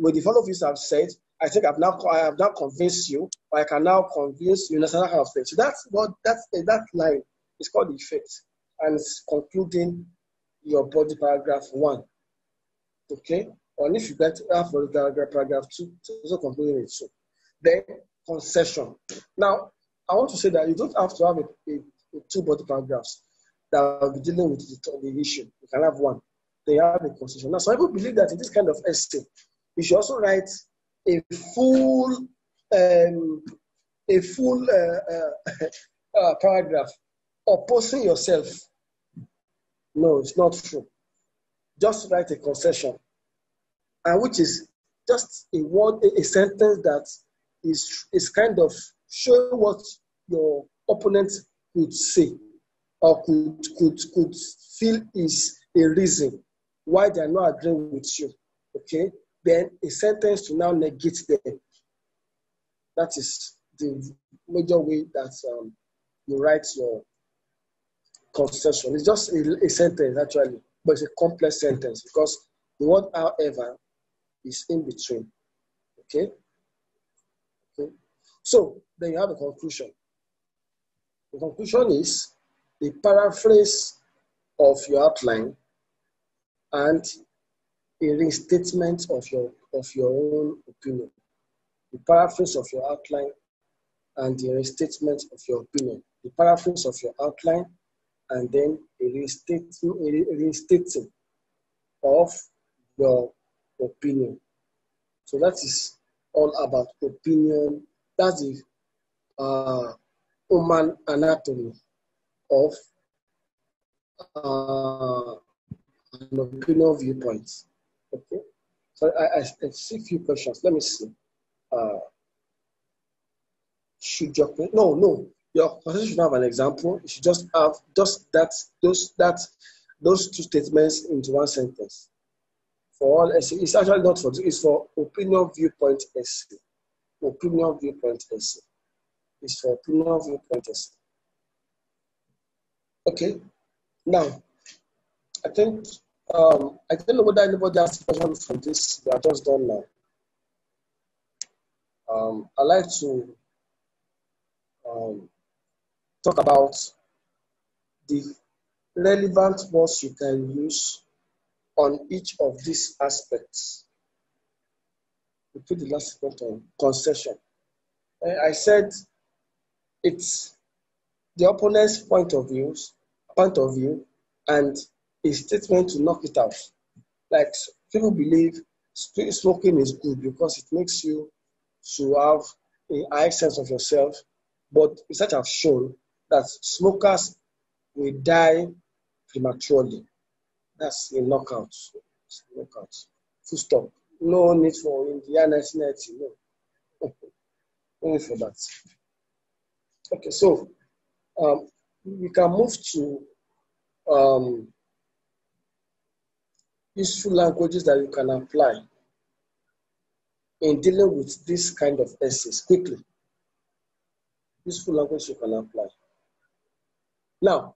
with the follow you have said, I think I've now I have now convinced you, or I can now convince you. Understand that kind of thing. So that's what that's that line is called the effect, and it's concluding your body paragraph one. Okay, or if you get after paragraph, paragraph two, also concluding it. So then concession. Now, I want to say that you don't have to have a, a, a two body paragraphs that will be dealing with the, the issue. You can have one. They have a concession. Now, some people believe that in this kind of essay, you should also write a full um, a full uh, uh, *laughs* uh, paragraph opposing yourself. No, it's not true. Just write a concession and which is just a word, a, sentence that is, is kind of showing what your opponent could say or could, could, could feel is a reason why they are not agreeing with you. Okay? Then a sentence to now negate them. That is the major way that um, you write your concession. It's just a, a sentence actually, but it's a complex sentence because the word however is in between. Okay? Okay. So then you have a conclusion. The conclusion is the paraphrase of your outline and a restatement of your of your own opinion. The paraphrase of your outline and the restatement of your opinion. The paraphrase of your outline and then a restating, a restating of your opinion. So that is all about opinion. That's the uh, human anatomy of uh, an opinion viewpoint. Okay. So I, I, I see a few questions. Let me see. Uh, should your no no your conversation should have an example. You should just have just that those that those two statements into one sentence. For all essay, it's actually not for it's for opinion viewpoint essay. Opinion viewpoint essay. It's for opinion viewpoint essay. Okay. Now, I think um, I don't know whether anybody has questions question from this. We are just done now. Um, I like to um, talk about the relevant words you can use on each of these aspects. We put the last point on concession. I said it's the opponent's point of views, point of view, and a statement to knock it out. Like people believe smoking is good because it makes you to have a high sense of yourself. But research have shown that smokers will die prematurely. That's a knockout. A knockout. Full stop. No need for India 1990. No. *laughs* need for that. Okay, so um, we can move to um, useful languages that you can apply in dealing with this kind of essays quickly. Useful language you can apply. Now,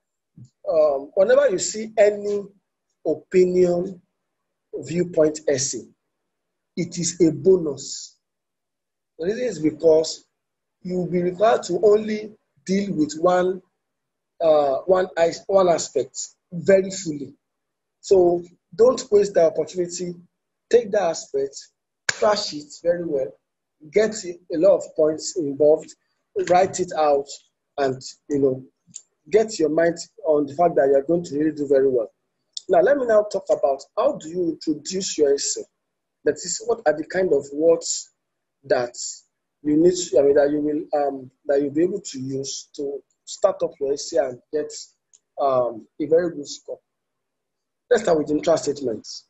um, whenever you see any opinion viewpoint essay, it is a bonus. The reason is because you will be required to only deal with one uh, one, one aspect very fully. So don't waste the opportunity. Take that aspect, trash it very well, get a lot of points involved, write it out, and you know, get your mind on the fact that you're going to really do very well. Now, let me now talk about how do you introduce your essay. That is, what are the kind of words that you need, I mean, that you will, um, that you'll be able to use to start up your essay and get um, a very good score. Let's start with interest statements.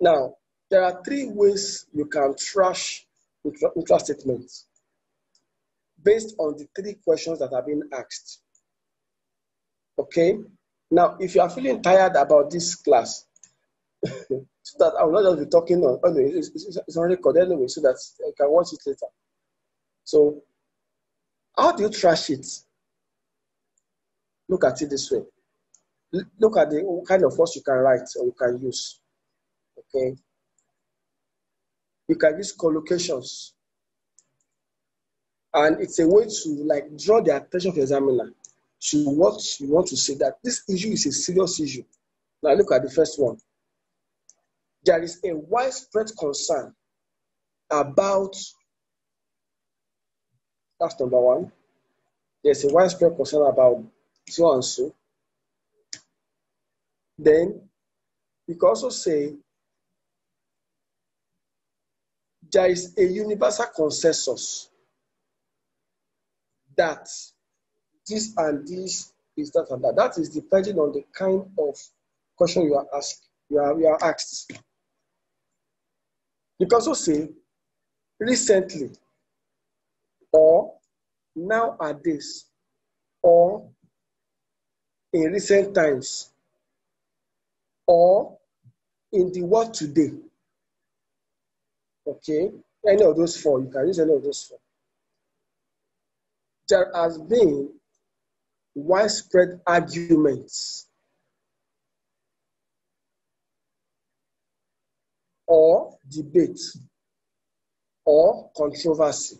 Now, there are three ways you can trash interest statements based on the three questions that have been asked. Okay? Now, if you are feeling tired about this class, *laughs* so that I will not just be talking on, oh, it's, it's, it's on record anyway, so that I can watch it later. So, how do you trash it? Look at it this way. Look at the kind of words you can write or you can use. Okay. You can use collocations. And it's a way to like draw the attention of the examiner to what you want to say that this issue is a serious issue. Now look at the first one. There is a widespread concern about that's number one. There's a widespread concern about so and so. Then you can also say there is a universal consensus that this and this is that and that. That is depending on the kind of question you are asked. You are, you are asked. You can also say recently or nowadays or in recent times or in the world today. Okay, any of those four, you can use any of those four. There has been widespread arguments or debate or controversy.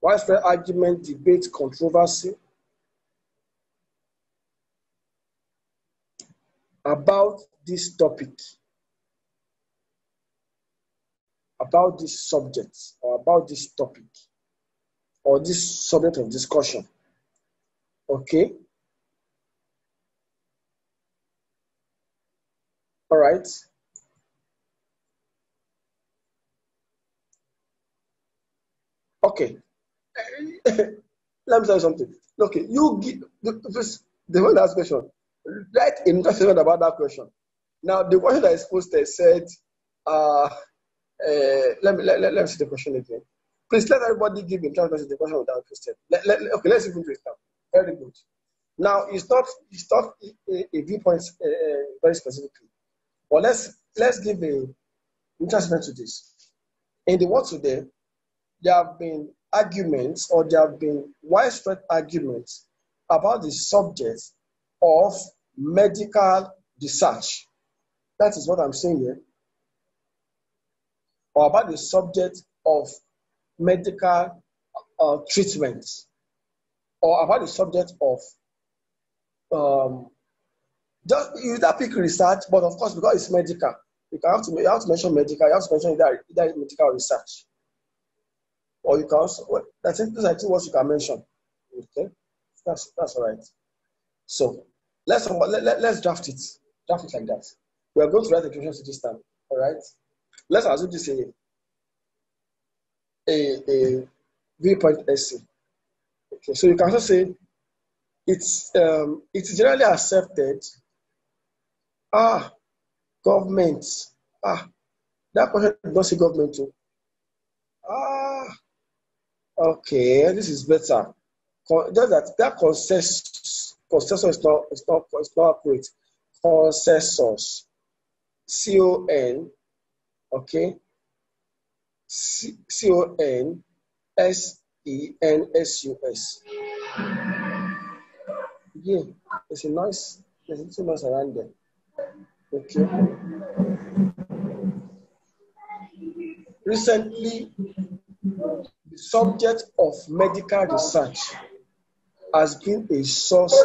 Widespread argument, debate, controversy about this topic, about this subject, or about this topic, or this subject of discussion. Okay? All right. Okay. *laughs* Let me tell you something. Okay, you give the, the one last question. A statement about that question. Now, the question that is posted said, uh, uh, let, me, let, let, let me see the question again. Please let everybody give in terms of the question without posted. Let, let, okay, let's even do it now. Very good. Now, it's not, it's not a, a viewpoint uh, uh, very specifically, but let's, let's give a interest to this. In the world today, there have been arguments or there have been widespread arguments about the subject of medical research. That is what I'm saying here. Or about the subject of medical uh. Or about the subject of um, just you pick research, but of course, because it's medical, you have to you have to mention medical, you have to mention either, either medical research. Or you can also, well, I think those are two words you can mention. Okay, that's that's all right. So let's let, let, let's draft it, draft it like that. We are going to write the question to this time. All right. Let's assume this a a, a viewpoint essay. Okay, so you can also say it's um, it's generally accepted. Ah, government. Ah, that person does say government too. Ah, Okay, this is better. Just that that consensus consensus is not is not is not accurate. Consensus, C O N, okay, C O N S E N S U S. Yeah, it's a nice. There's a little noise around there. Okay. Recently, the subject of medical research has been a source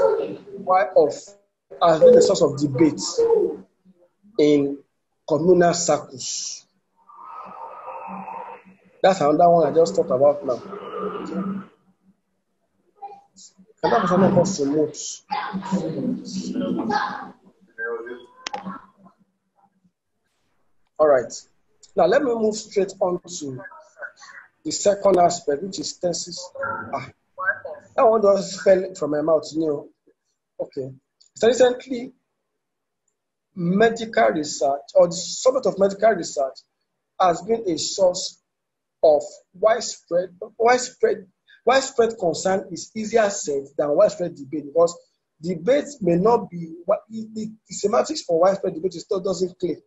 of has been a source of debate in communal circles. That's another one I just talked about now. Another person called promotes. All right. Now let me move straight on to the second aspect, which is thesis. Ah, that one just fell from my mouth, you know. Okay. So recently, medical research or the subject of medical research has been a source of widespread, widespread, widespread concern is easier said than widespread debate because debate may not be the, the semantics for widespread debate still doesn't clear.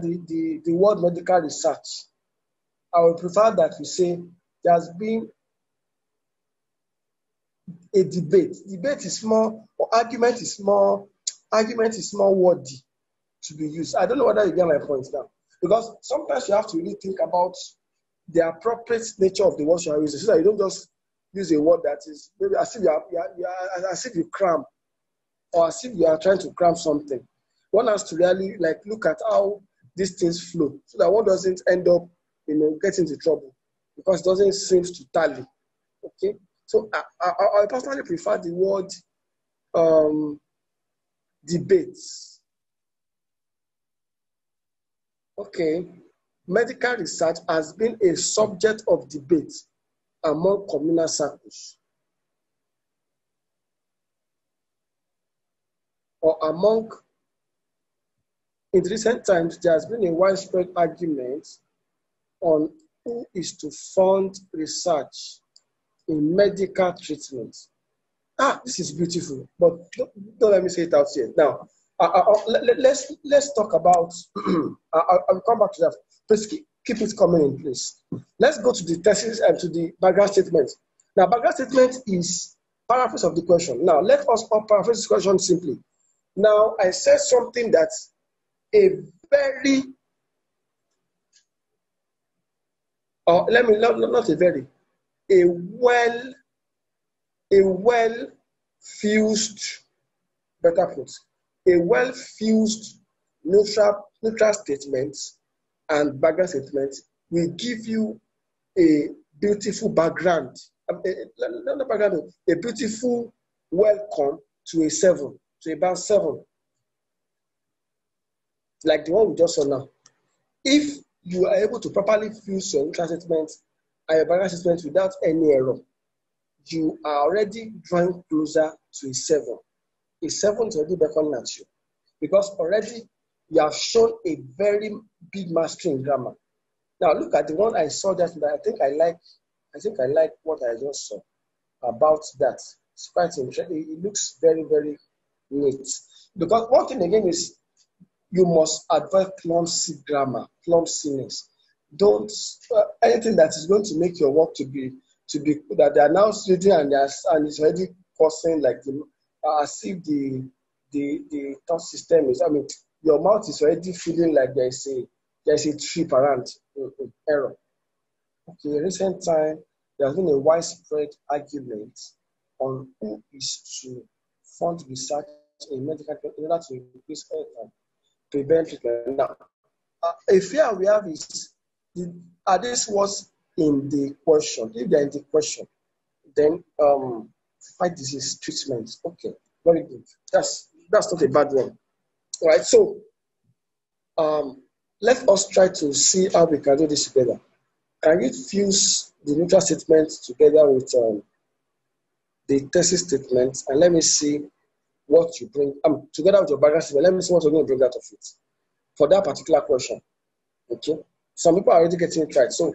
The, the, the word medical research. I would prefer that we say there has been a debate. Debate is more, or argument is more, argument is more worthy to be used. I don't know whether you get my point now. Because sometimes you have to really think about the appropriate nature of the words you are using so that you don't just use a word that is maybe as if you are, you are, you are as if you cram or as if you are trying to cram something. One has to really like look at how these things flow so that one doesn't end up, you know, getting into trouble because it doesn't seem to tally. Okay, so I, I, I personally prefer the word um, debates. Okay, medical research has been a subject of debate among communal circles or among in recent times, there has been a widespread argument on who is to fund research in medical treatment. Ah, this is beautiful, but don't, don't let me say it out here. Now, uh, uh, let, us let's talk about. *clears throat* I'll, I'll, come back to that. Please keep, keep it coming in, please. Let's go to the thesis and to the background statement. Now, background statement is paraphrase of the question. Now, let us paraphrase this question simply. Now, I said something that a very, or let me not, not a very, a well, a well fused, better put, a well fused neutral, neutral statement and background statement will give you a beautiful background um, a, a, a beautiful welcome to a seven, to a band seven, like the one we just saw now. If you are able to properly fuse your neutral statement and your barrier statement without any error, you are already drawing closer to a seven. A seven is already beckoning at you because already you have shown a very big mastery in grammar. Now look at the one I saw that I think I like. I think I like what I just saw about that. It's quite interesting. It looks very very neat. Because one thing again is you must avoid clumsy grammar, clumsiness. Don't uh, anything that is going to make your work to be to be that they are now reading and they are, and it's already causing like the uh, as if the the the thought system is. I mean, your mouth is already feeling like there is a there is a trip around uh, error. Okay, in recent time there has been a widespread argument on who is to fund research in medical in order to increase health prevent treatment. Now, uh, a fear we have is are these words in the question? If they're in the question, then um, fight disease treatment. Okay, very good. That's that's not a bad one. All right. So, um, let us try to see how we can do this together. Can you fuse the neutral statement together with um, the thesis statement, and let me see what you bring um, together with your background. Let me see what you're going to bring out of it for that particular question. Okay. Some people are already getting it right. So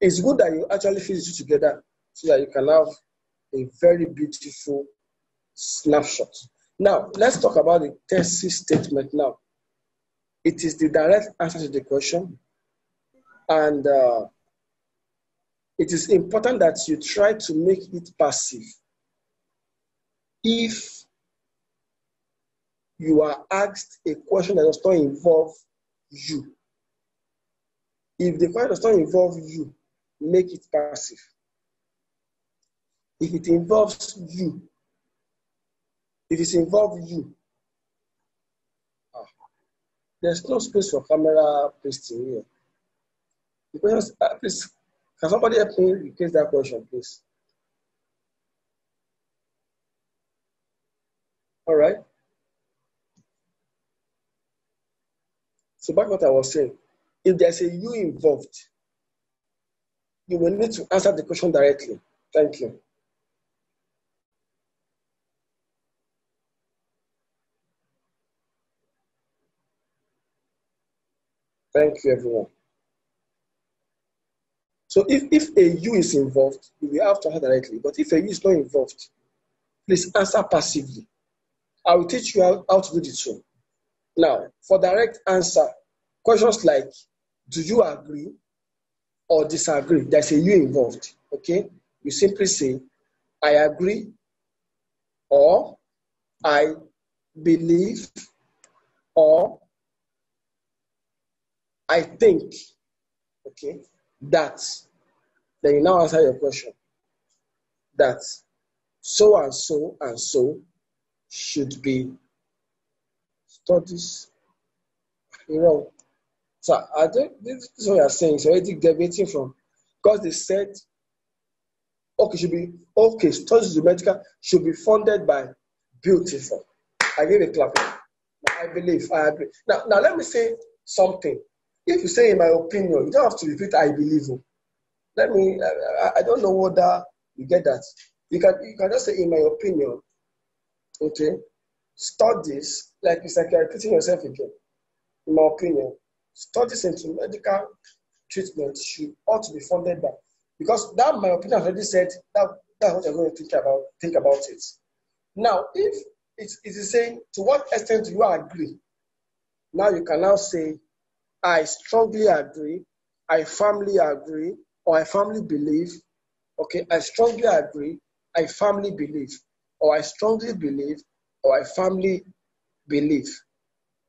it's good that you actually fuse it together so that you can have a very beautiful snapshot. Now, let's talk about the thesis statement now. It is the direct answer to the question, and uh, it is important that you try to make it passive. If you are asked a question that does not involve you. If the question does not involve you, make it passive. If it involves you, if it involves you, ah, there's no space for camera pasting here. The question uh, please, can somebody help me replace that question, please? All right. So back what I was saying, if there's a you involved, you will need to answer the question directly. Thank you. Thank you, everyone. So if, if a you is involved, you will have to answer directly. But if a you is not involved, please answer passively. I will teach you how, how to do the two. Now, for direct answer, questions like, do you agree or disagree? There's a you involved, okay? You simply say, I agree or I believe or I think, okay, that. Then you now answer your question. That so and so and so should be studies. You know, so I think this is what you're saying. It's already deviating from because they said okay should be okay studies in medical should be funded by beautiful. I give a clap. I believe I agree. Now now let me say something. If you say in my opinion, you don't have to repeat I believe. Let me I, I don't know whether you get that. You can you can just say in my opinion. Okay studies, like it's like you're repeating yourself again, in my opinion, studies into medical treatment should ought to be funded by because that my opinion already said that that's what you're going to think about think about it. Now, if it, it is saying to what extent do you agree? Now you can now say, I strongly agree, I firmly agree, or I firmly believe. Okay, I strongly agree, I firmly believe, or I strongly believe, or a family belief.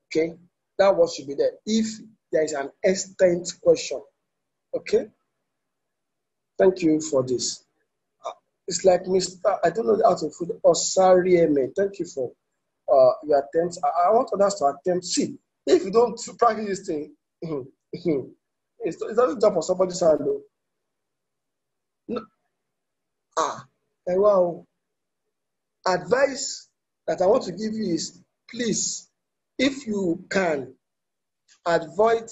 Okay, that what should be there. If there is an extent question, okay. Thank you for this. Uh, it's like Mr. I don't know how to put Osarieme. Thank you for uh, your attempt. I, I want others to attempt. See, if you don't *laughs* practice this thing, *laughs* it's, a job for somebody's hand. No. ah, wá. Advice that I want to give you is please, if you can, avoid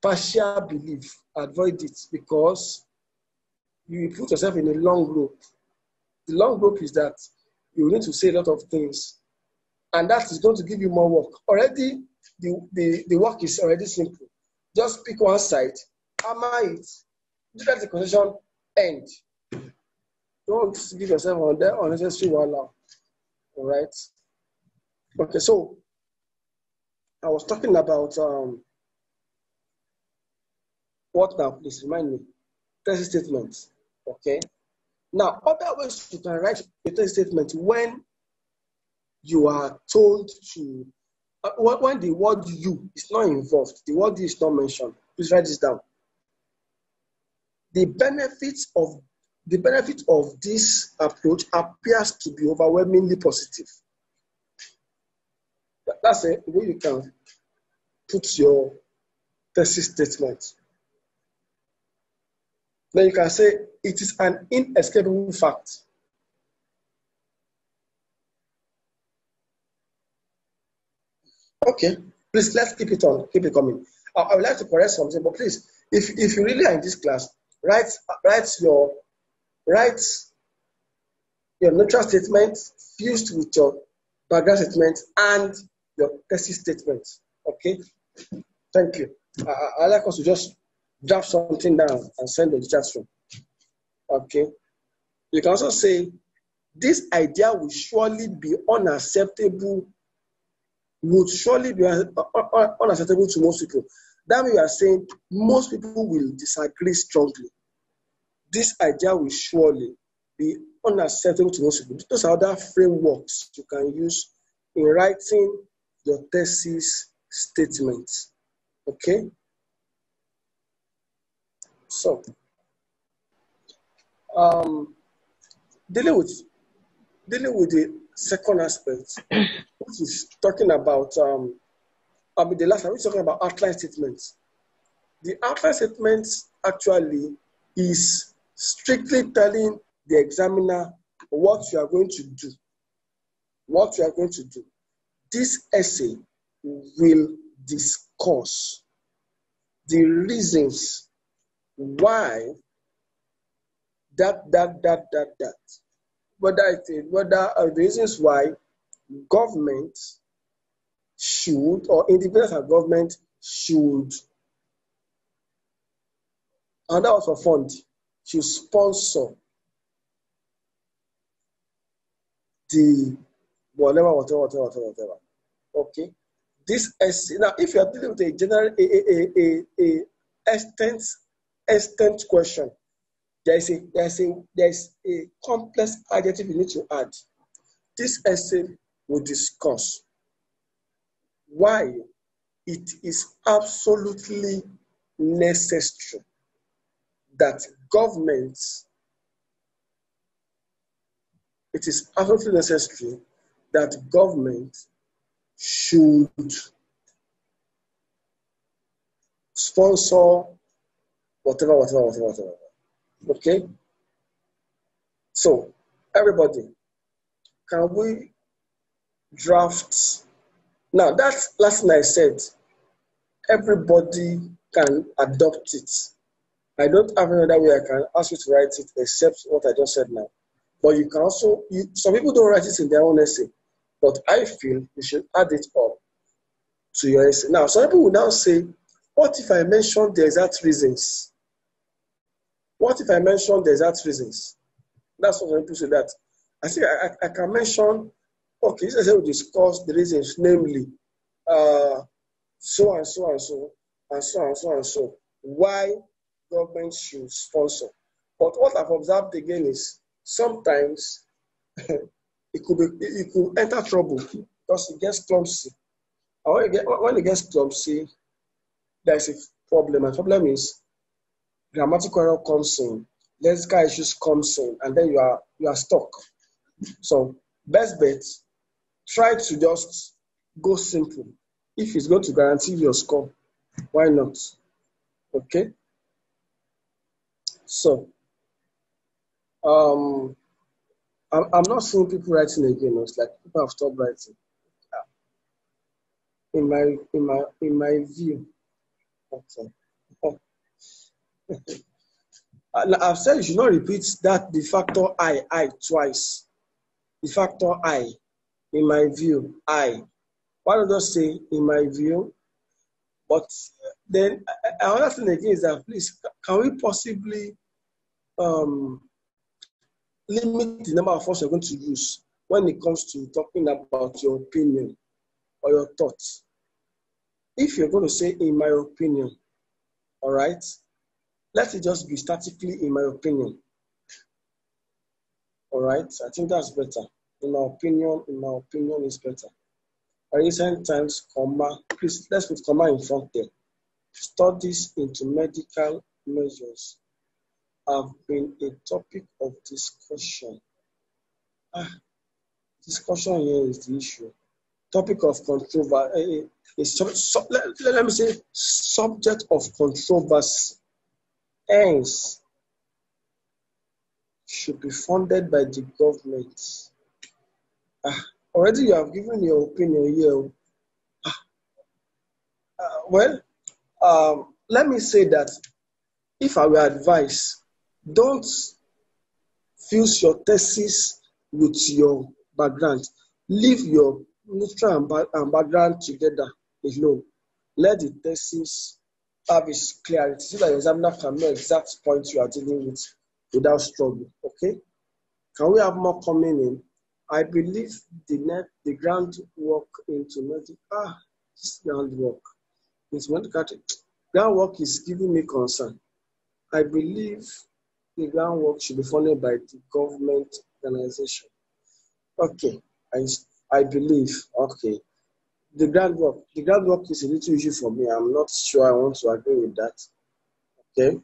partial belief. Avoid it because you put yourself in a long rope. The long rope is that you need to say a lot of things, and that is going to give you more work. Already, the, the, the work is already simple. Just pick one side, hammer it, do that the conversation end. Don't give yourself on unnecessary one now. All right. Okay, so I was talking about um, what now? Please remind me. Thesis statements. Okay. Now, other ways you can write a statement when you are told to, uh, when the word you is not involved, the word you is not mentioned. Please write this down. The benefits of the benefit of this approach appears to be overwhelmingly positive. That's a way you can put your thesis statement. Then you can say it is an inescapable fact. Okay, please let's keep it on, keep it coming. I, I would like to correct something, but please, if if you really are in this class, write write your write your neutral statement fused with your background statement and your thesis statement. Okay, thank you. I, I like us to just draft something down and send the chat room. Okay, you can also say this idea will surely be unacceptable. Would surely be unacceptable to most people. That means we are saying most people will disagree strongly this idea will surely be unacceptable to most people. Those are other frameworks you can use in writing your thesis statement. Okay? So, um, dealing with dealing with the second aspect, *clears throat* which is talking about um, I mean the last time we're talking about outline statements. The outline statements actually is strictly telling the examiner what you are going to do. What you are going to do. This essay will discuss the reasons why that, that, that, that, that. Whether it is, whether uh, reasons why government should, or of government should, and that was for fund, should sponsor the whatever, whatever, whatever, whatever, whatever. Okay. This essay now, if you are dealing with a general a a a a, a extent extent question, there is a there is a there is a complex adjective you need to add. This essay will discuss why it is absolutely necessary that governments, it is absolutely necessary that government should sponsor whatever, whatever, whatever, whatever. Okay? So, everybody, can we draft? Now, that's last thing I said. Everybody can adopt it. I don't have another way I can ask you to write it except what I just said now. But you can also, you, some people don't write it in their own essay, but I feel you should add it up to your essay. Now, some people will now say, what if I mention the exact reasons? What if I mention the exact reasons? That's what some people say that. I think I, I, can mention, okay, this essay will discuss the reasons, namely, uh, so and so and so, and so and so and so. Why government should sponsor. But what I've observed again is sometimes *laughs* it could be it could enter trouble because it gets clumsy. And when it, get, when it gets clumsy, there's a problem. And problem is grammatical error comes in, lexical issues comes in, and then you are you are stuck. So best bet, try to just go simple. If it's going to guarantee your score, why not? Okay. So, um, I'm, I'm not seeing people writing again. It's like people have stopped writing. In my in my in my view. Okay. *laughs* I've said you should not repeat that the factor I I twice. The factor I, in my view, I. Why don't I say in my view? But then another thing again is that please can we possibly um, limit the number of words you're going to use when it comes to talking about your opinion or your thoughts. If you're going to say, in my opinion, all right, let it just be statically, in my opinion. All right, I think that's better. In my opinion, in my opinion is better. A recent times, comma, please let's put comma in front there. Studies into medical measures have been a topic of discussion. Ah, discussion here is the issue. Topic of controversy, a, a, a, let, let me say, subject of controversy. Should be funded by the government. Ah, already you have given your opinion here. Ah, uh, well, um, let me say that if I were advised, don't fuse your thesis with your background. Leave your neutral and, background together alone. Let the thesis have its clarity so that the examiner can know exact point you are dealing with without struggle. Okay? Can we have more coming in? I believe the net, the groundwork into medical, ah, this groundwork, it's medical, groundwork is giving me concern. I believe the groundwork should be funded by the government organization. Okay, I, I believe, okay. The groundwork, the groundwork is a little issue for me. I'm not sure I want to agree with that. Okay.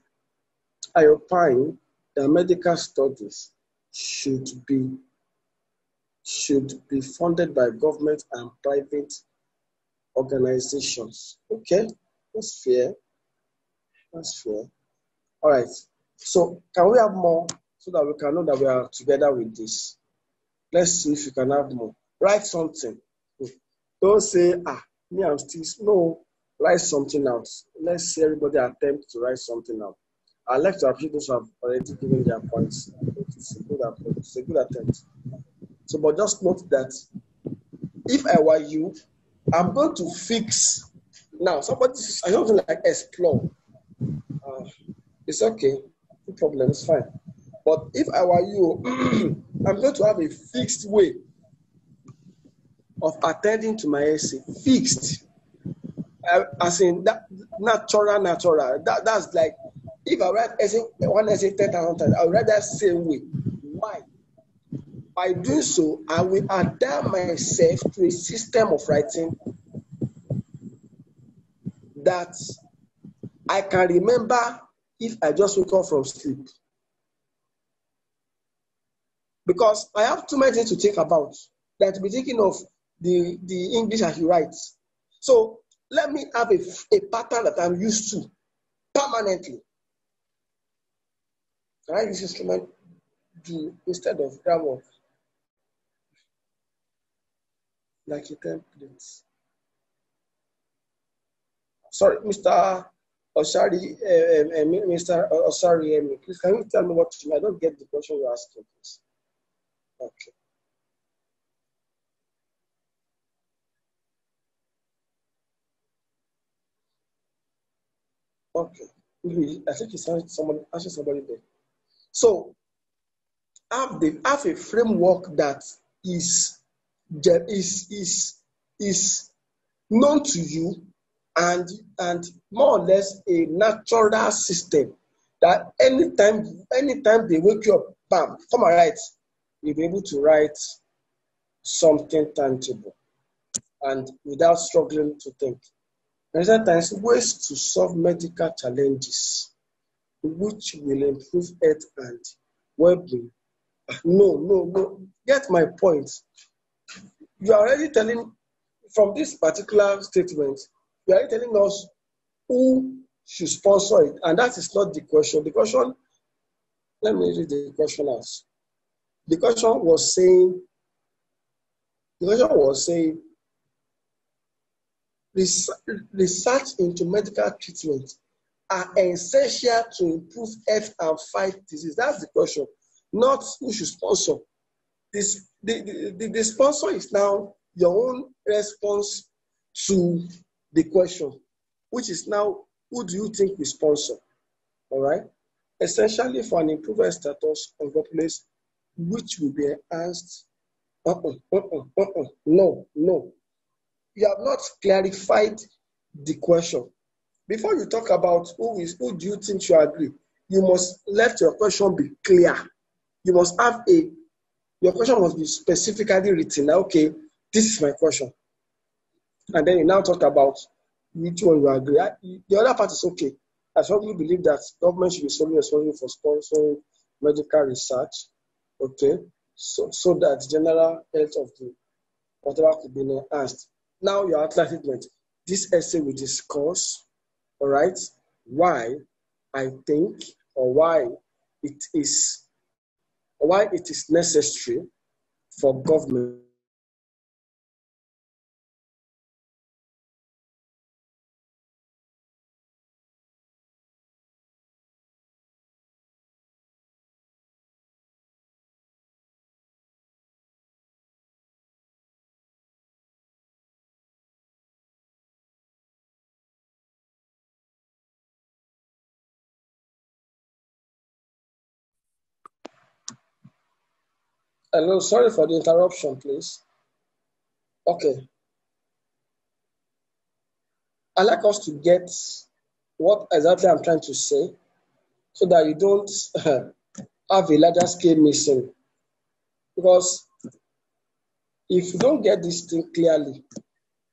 I opine that medical studies should be should be funded by government and private organizations. Okay, that's fair. That's fair. All right. So can we have more so that we can know that we are together with this? Let's see if we can have more. Write something. Don't say, ah, me, I'm still, no, write something out. Let's see everybody attempt to write something out. I'd like to appreciate those who have already given their points. It's a good approach. It's a good attempt. So, but just note that if I were you, I'm going to fix. Now, somebody, I don't like explore. Uh, it's okay. No problem. It's fine. But if I were you, *clears throat* I'm going to have a fixed way of attending to my essay. Fixed. Uh, as in that natural, natural. That, that's like if I write essay, one essay 10,000 times, I'll write that same way. Why? By doing so, I will adapt myself to a system of writing that I can remember if I just wake up from sleep. Because I have too many things to think about that to be thinking of the, the English as he writes. So let me have a, a pattern that I'm used to permanently. Can I use instrument do instead of grammar? Like a template. Sorry, Mr. Osari, uh, uh, Mr. Osari, uh, please can you tell me what you I don't get the question you're asking, please. Okay. Okay. I think it's somebody actually somebody there. So have the have a framework that is is is is known to you and and more or less a natural system that anytime anytime they wake you up, bam, come and write, you'll be able to write something tangible and without struggling to think. And sometimes ways to solve medical challenges which will improve health and well-being. Ah, no, no, no. Get my point. You are already telling from this particular statement, you are telling us who should sponsor it, and that is not the question. The question, let me read the question as. the question was saying, the question was saying, research into medical treatment are essential to improve health and fight disease. That's the question, not who should sponsor. This, the, the, the sponsor is now your own response to the question, which is now who do you think we sponsor? All right. Essentially, for an improved status of populace, which will be enhanced. Uh-uh, uh-uh, uh-uh. No, no. You have not clarified the question. Before you talk about who is who do you think you agree, you must let your question be clear. You must have a your question must be specifically written. Okay, this is my question. And then you now talk about which one you agree. The other part is okay. I strongly believe that government should be solely responsible for sponsoring medical research, okay, so, so that general health of the whatever could be enhanced. Now your outline. This essay will discuss, all right, why I think or why it is why it is necessary for government Hello, sorry for the interruption, please. Okay. i like us to get what exactly I'm trying to say so that you don't *laughs* have a larger scale missing. Because if you don't get this thing clearly,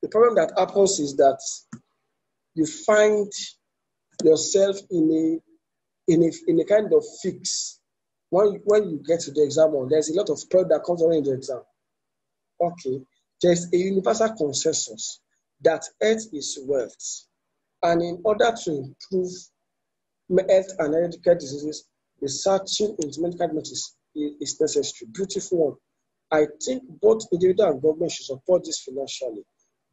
the problem that happens is that you find yourself in a in a in a kind of fix when, when you get to the exam there's a lot of pressure that comes around the exam. Okay, there's a universal consensus that health is wealth. And in order to improve health and healthcare diseases, researching into medical methods is necessary. Beautiful one. I think both individual and government should support this financially.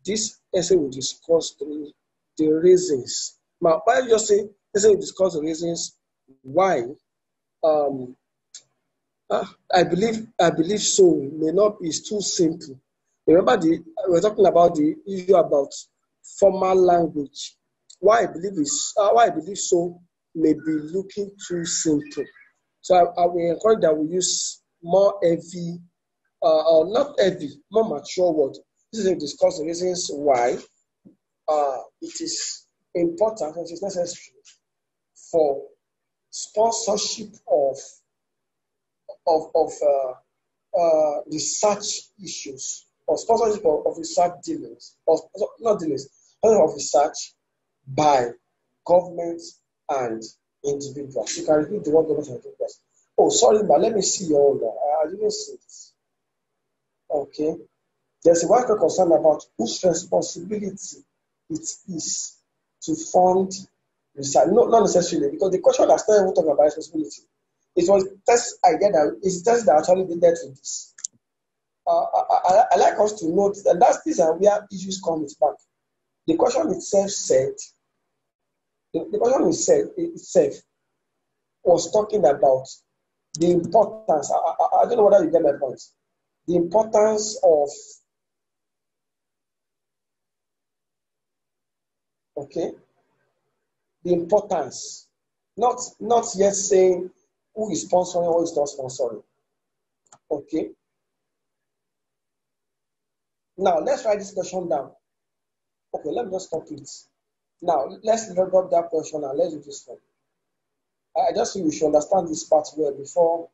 This essay will discuss the, the reasons. Now, why just say essay will discuss the reasons why um, uh, I believe I believe so. May not be too simple. Remember, the we're talking about the issue about formal language. Why I believe is uh, why I believe so may be looking too simple. So I, I will encourage that we use more heavy, uh, uh, not heavy, more mature word. This is to discuss the reasons why uh, it is important and it is necessary for sponsorship of of, of uh, uh, research issues or sponsorship of, of research dealings, or not dealings, of research by governments and individuals. You can repeat the word government and individuals. Oh, sorry, but let me see your order. I didn't see it. Okay. There's a wider concern about whose responsibility it is to fund research. No, not necessarily, because the question that's not even talking about responsibility. It was this idea that it's just that actually did with this. Uh, I, I, I, like us to note that that's these are where issues come back. The question itself said, the, the question itself, itself was talking about the importance. I, I, I don't know whether you get my point. The importance of okay, the importance, not not yet saying who is sponsoring, who is not sponsoring. Okay. Now let's write this question down. Okay, let me just stop it. Now let's drop that question and let's do this one. I just think we should understand this part well before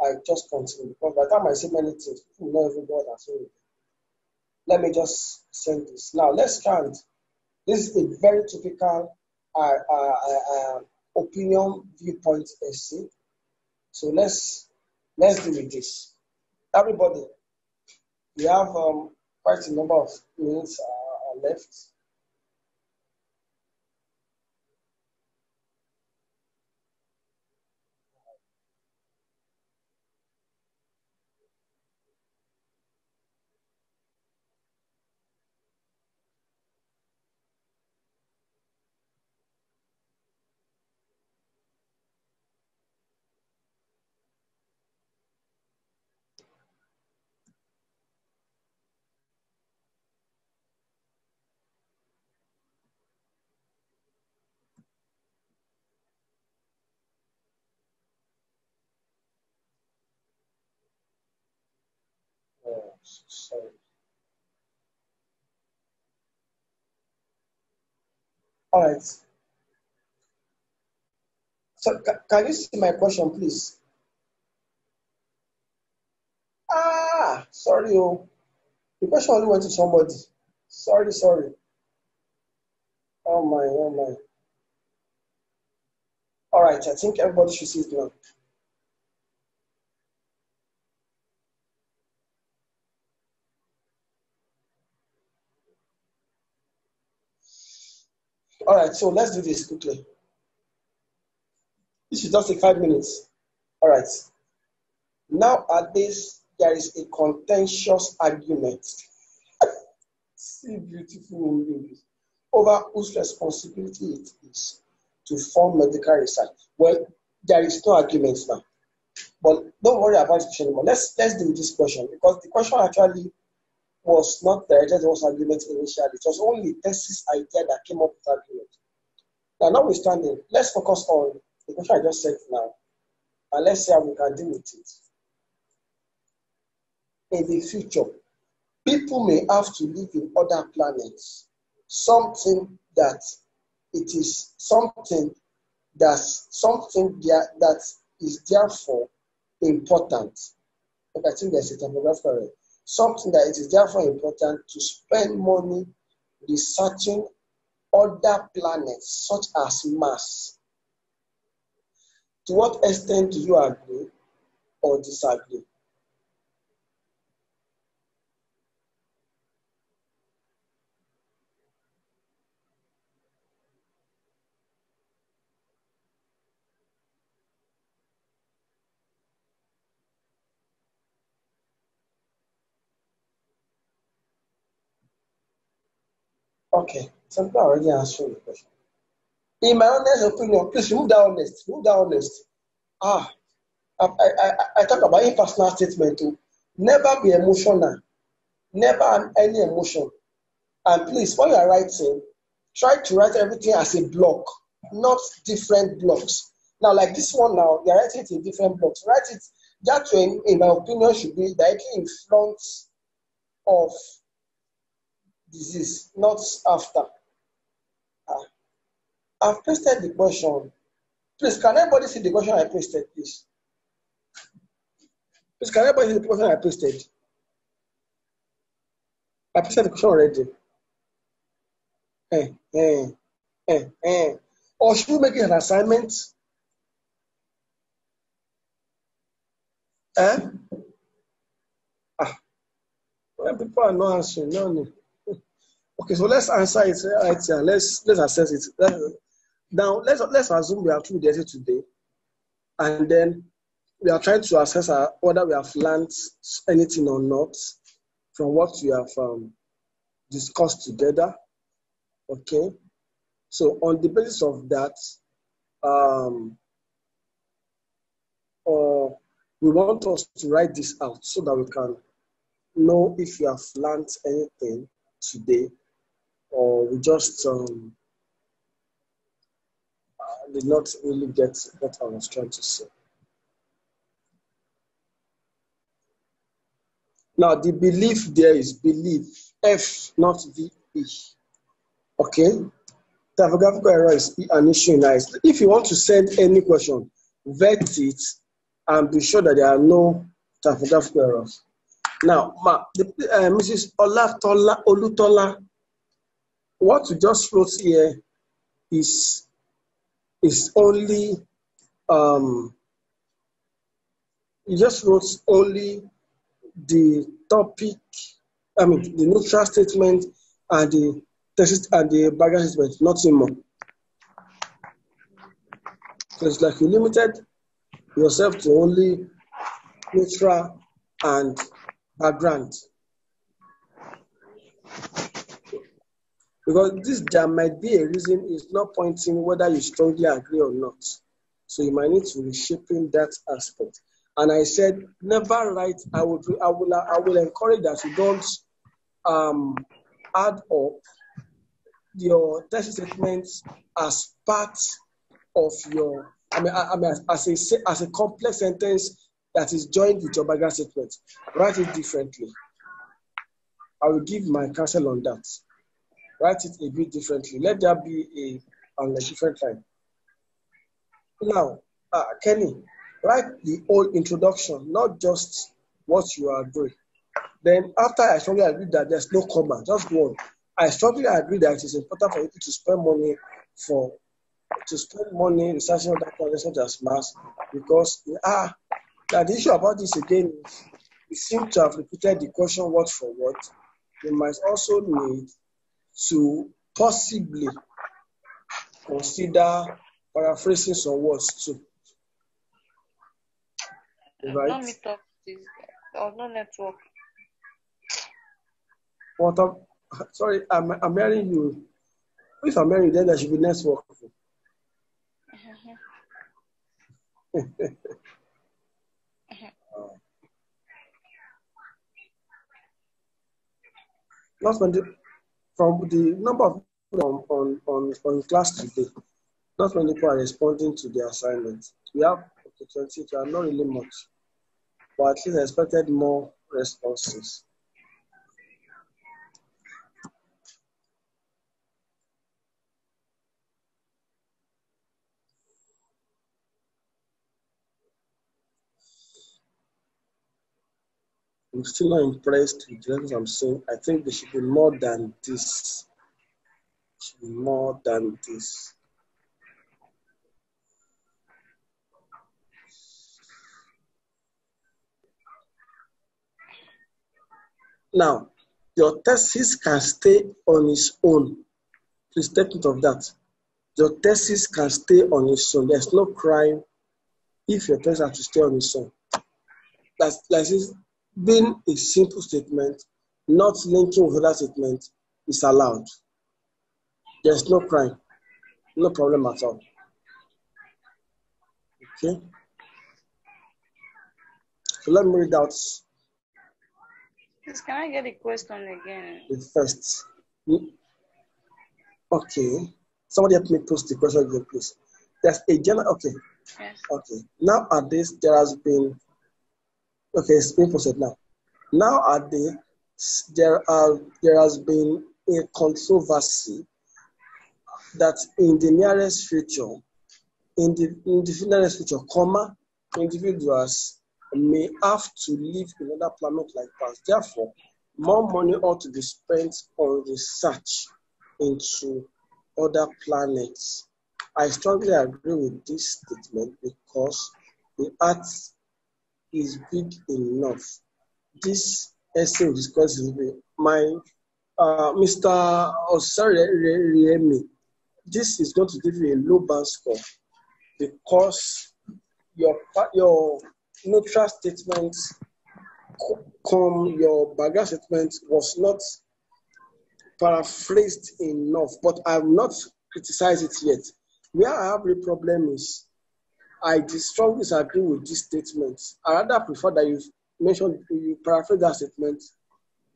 I just continue. Because by the time I say many things, people know even saying. Let me just send this. Now let's count. This is a very typical uh, uh, uh, opinion viewpoint essay. So let's let's do with this. Everybody, we have um, quite a number of minutes uh, left. Sorry. All right. So can you see my question, please? Ah, sorry, oh. The question only went to somebody. Sorry, sorry. Oh my, oh my. All right, I think everybody should see it now. All right, so let's do this quickly. This should just take five minutes. All right. Now, at Nowadays, there is a contentious argument. *laughs* See beautiful over whose responsibility it is to fund medical research. Well, there is no argument now. But don't worry about it anymore. Let's let's do this question because the question actually was not directed towards argument initially. It was only thesis idea that came up with argument. Now, notwithstanding, let's focus on the question I just said now, and let's see how we can deal with it. In the future, people may have to live in other planets, something that it is something that's something that is therefore important. Like I think there's a typographer. Something that it is therefore important to spend money researching other planets such as Mars. To what extent do you agree or disagree? Okay, some people already answering the question. In my honest opinion, please remove that honest. Remove honest. Ah, I, I, I, I talk about impersonal statement too. Never be emotional. Never have any emotion. And please, when you are writing, try to write everything as a block, not different blocks. Now, like this one now, you're writing it in different blocks. Write it that way, in my opinion, should be directly in front of disease, not after. Ah, I've pasted the question. Please, can everybody see the question I pasted, please? Please, can everybody see the question I pasted? I pasted the question already. Eh, eh, eh, eh. Or should we make it an assignment? Eh? Ah, when people are not answering, no, no. Okay, so let's answer it right here. Let's let's assess it. Let's- Now let's let's assume we have two days today, and then we are trying to assess our, whether we have learned anything or not from what we have um, discussed together. Okay, so on the basis of that, um, uh, we want us to write this out so that we can know if you have learned anything today or we just um, uh, did not really get what I was trying to say. Now, the belief there is belief, F, not V, E. Okay? Typographical error is an issue eyes. If you want to send any question, vet it and be sure that there are no typographical errors. Now, ma, the, uh, Mrs. Olutola, what you just wrote here is is only um, you just wrote only the topic, I mean the neutral statement and the text and the background statement, nothing more. So it's like you limited yourself to only neutral and background. Because this there might be a reason it's not pointing whether you strongly agree or not. So you might need to reshaping that aspect. And I said, never write. I would, I will, I will encourage that you don't um, add up your test statements as part of your. I mean, I, I mean, as a as a complex sentence that is joined with your background statement. Write it differently. I will give my counsel on that. Write it a bit differently. Let there be a on a different line. Now, uh, Kenny, write the whole introduction, not just what you are doing. Then after I strongly agree that there's no comma, just go on. I strongly agree that it is important for people to spend money for to spend money researching other projects such as Mars because ah that the issue about this again is we seem to have repeated the question word for word. We might also need to possibly consider paraphrasing some words too. Right? No meet up this or no network. What I'm, um, sorry, I'm, I'm hearing you. If I'm hearing you, then there should be network. Not when the, from the number of people on, on, on, on class today, not many people are responding to the assignment. We have okay, 20, are not really much, but at least I expected more responses. I'm still not impressed with the I'm seeing. I think there should be more than this. Should be more than this. Now, your thesis can stay on its own. Please take note of that. Your thesis can stay on its own. There's no crime if your thesis has to stay on its own. That's, this, being a simple statement, not linking with other statements, is allowed. There's no crime, no problem at all. Okay? So let me read out Please, can I get the question again? the first. Okay. Somebody help me post the question again, please. There's a general, okay. Yes. Okay. Nowadays, there has been, okay, it's being posted now. Nowadays, there are there has been a controversy that in the nearest future, in the, in the nearest future, comma, individuals may have to live in another planet like Mars. Therefore, more money ought to be spent on research into other planets. I strongly agree with this statement because the earth is big enough. This essay will discuss with my uh, Mr. Osari This is going to give you a low band score because your your neutral statement come your background statement was not paraphrased enough, but I've not criticized it yet. Where I have the problem is I strongly disagree with this statement. I rather prefer that you mention you paraphrase that statement.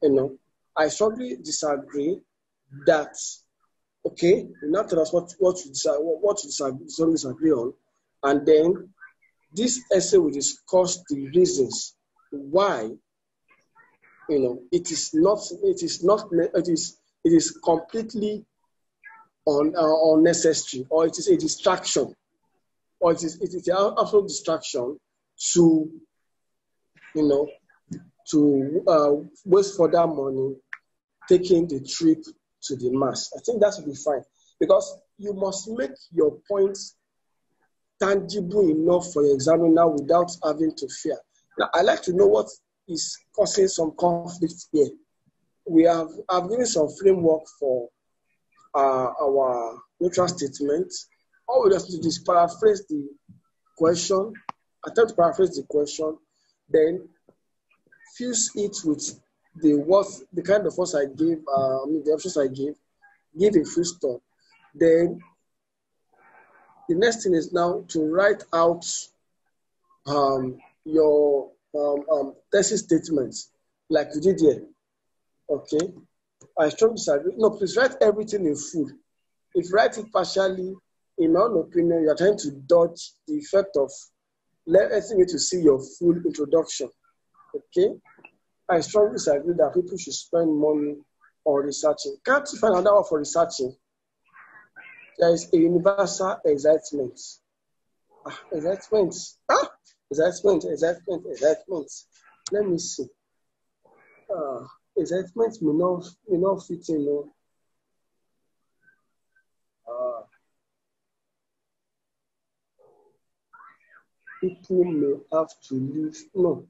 You know, I strongly disagree that okay, you now tell us what what you what you disagree, strongly disagree on, and then this essay will discuss the reasons why you know it is not it is not it is it is completely un, uh, unnecessary or it is a distraction or it is it is an absolute distraction to you know to uh, waste further money taking the trip to the Mars. I think that should be fine because you must make your points tangible enough for your examiner without having to fear. Now, I like to know what is causing some conflict here. We have I've given some framework for uh, our neutral statement. All we just need is paraphrase the question, attempt to paraphrase the question, then fuse it with the what the kind of words I gave, uh, I mean the options I gave, give a full stop. Then the next thing is now to write out um, your um, um, thesis statements like you did here. Okay. I strongly disagree. No, please write everything in full. If you write it partially, in my own opinion, you are trying to dodge the effect of letting me to see your full introduction. Okay. I strongly disagree that people should spend money on researching. Can't you find another one for researching? There is a universal excitement. Ah, excitement. Ah, excitement, excitement, excitement. Let me see. Ah, excitement may not, may not fit in. No. Ah. People may have to leave. No,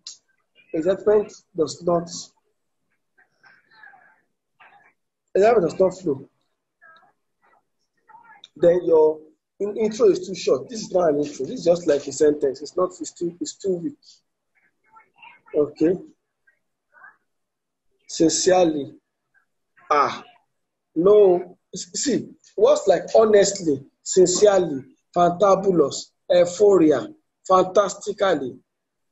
excitement does not. Excitement does not flow. Then your in, intro is too short. This is not an intro. This is just like a sentence. It's not. It's too. It's too weak. Okay. Sincerely. Ah. No. See, What's like honestly, sincerely, fantabulous, euphoria, fantastically.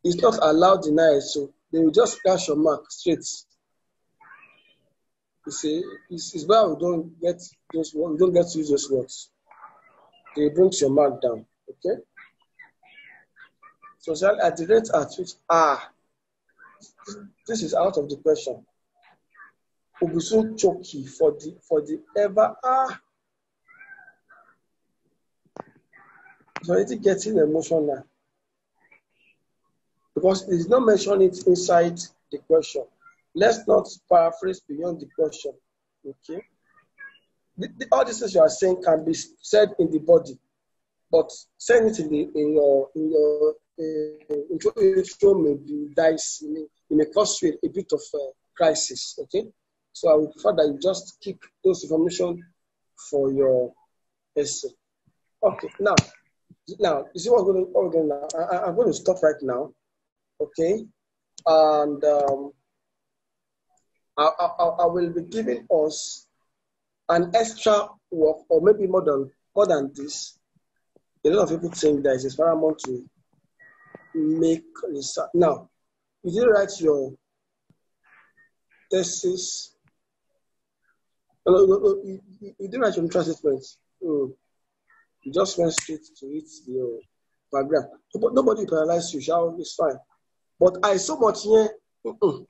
It's not allowed denial, so they will just cash your mark straight. You see, it's, it's where we don't get those words, we don't get to use those words. They bring your mark down. Okay? Social at the rate at which ah this is out of the question. So choky for the for the ever ah it's already getting emotional because it is not mentioning it inside the question. Let's not paraphrase beyond the question. Okay. The, the, all these things you are saying can be said in the body, but saying it in the in your in your uh, intro, intro may be dicey. It may, it may cause you a bit of uh, crisis. Okay. So I would prefer that you just keep those information for your essay. Okay. Now, now you see what we're going to, what we're going to I, I'm going to stop right now. Okay. And um, I, I, I will be giving us an extra work, or maybe more than more than this. A lot of people think that it's paramount to make research. Now, you write your thesis, no, no, no, you, didn't write your translatement. Mm. You just went straight to it, your paragraph. But nobody paralyzed you, shall it's fine. But I so much here. Mm-mm.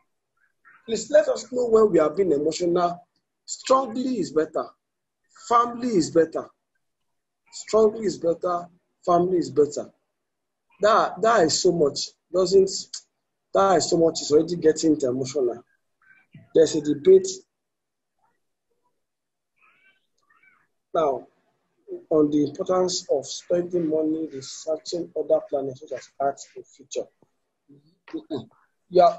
Please let us know when we are being emotional. Strongly is better. Family is better. Strongly is better. Family is better. That that is so much. Doesn't that is so much is already getting emotional. There's a debate now on the importance of spending money researching other planets such as Earth in future. Mm-hmm. Yeah,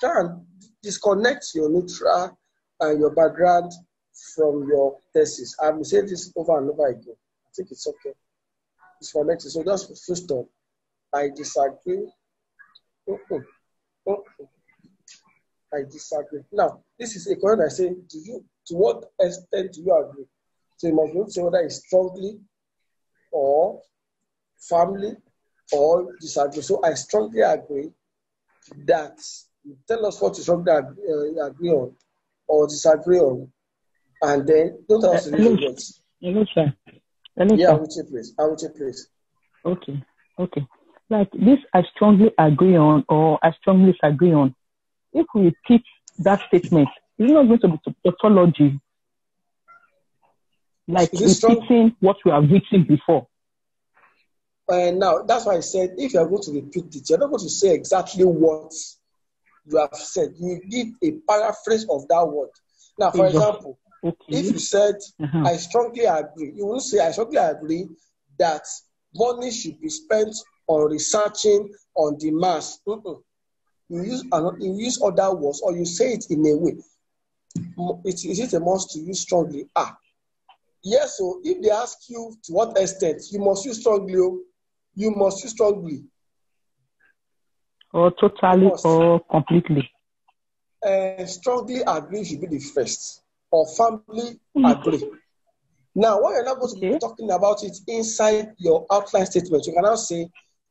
try and disconnect your neutral and your background from your thesis. Been saying this over and over again. I think it's okay. Disconnect it. So just first stop. I disagree. Mm-mm. Mm-mm. I disagree. Now, this is a question I say, do you to what extent do you agree? So you must not say whether it's strongly or family or disagree. So I strongly agree that tell us what you strongly agree, uh, agree on or disagree on, and then don't us the Hello. Eh, eh, Hello, sir. Hello, Yeah, sir. I will take place. I will take place. Okay, okay. Like this, I strongly agree on, or I strongly disagree on. If we repeat that statement, it's not going to be tautology, like Is it strong? repeating what we have written before. And now that's why I said if you are going to repeat it, you're not going to say exactly what you have said. You give a paraphrase of that word. Now, for Yes. example, Okay. if you said, Uh-huh. I strongly agree, you will say, I strongly agree that money should be spent on researching on the Mars. Mm-mm. You use you use other words or you say it in a way. It, is it a must to use strongly? Ah, yes. So if they ask you to what extent, you must use strongly. Oh. You must use strongly. Or totally, or completely. uh, strongly agree should be the first, or family Mhm. agree. Now, when you're not going to be Okay. talking about it inside your outline statement, you can now say,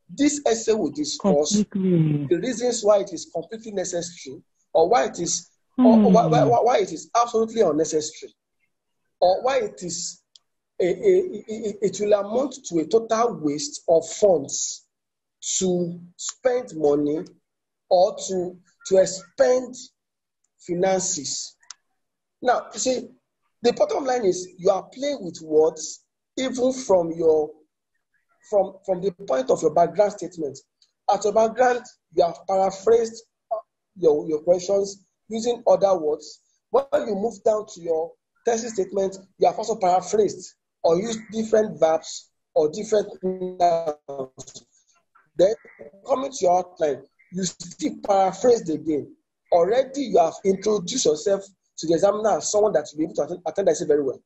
This essay will discuss Completely. the reasons why it is completely necessary, or why it is, or Hmm. why, why, why it is absolutely unnecessary, or why it is it will amount to a total waste of funds to spend money or to to expend finances. Now, you see, the bottom line is you are playing with words even from your from from the point of your background statement. At your background, you have paraphrased your, your questions using other words. When you move down to your thesis statement, you have also paraphrased or use different verbs or different nouns. Then coming to your outline, you still paraphrased again. Already you have introduced yourself to the examiner as someone that will be able to attend, attend that very well.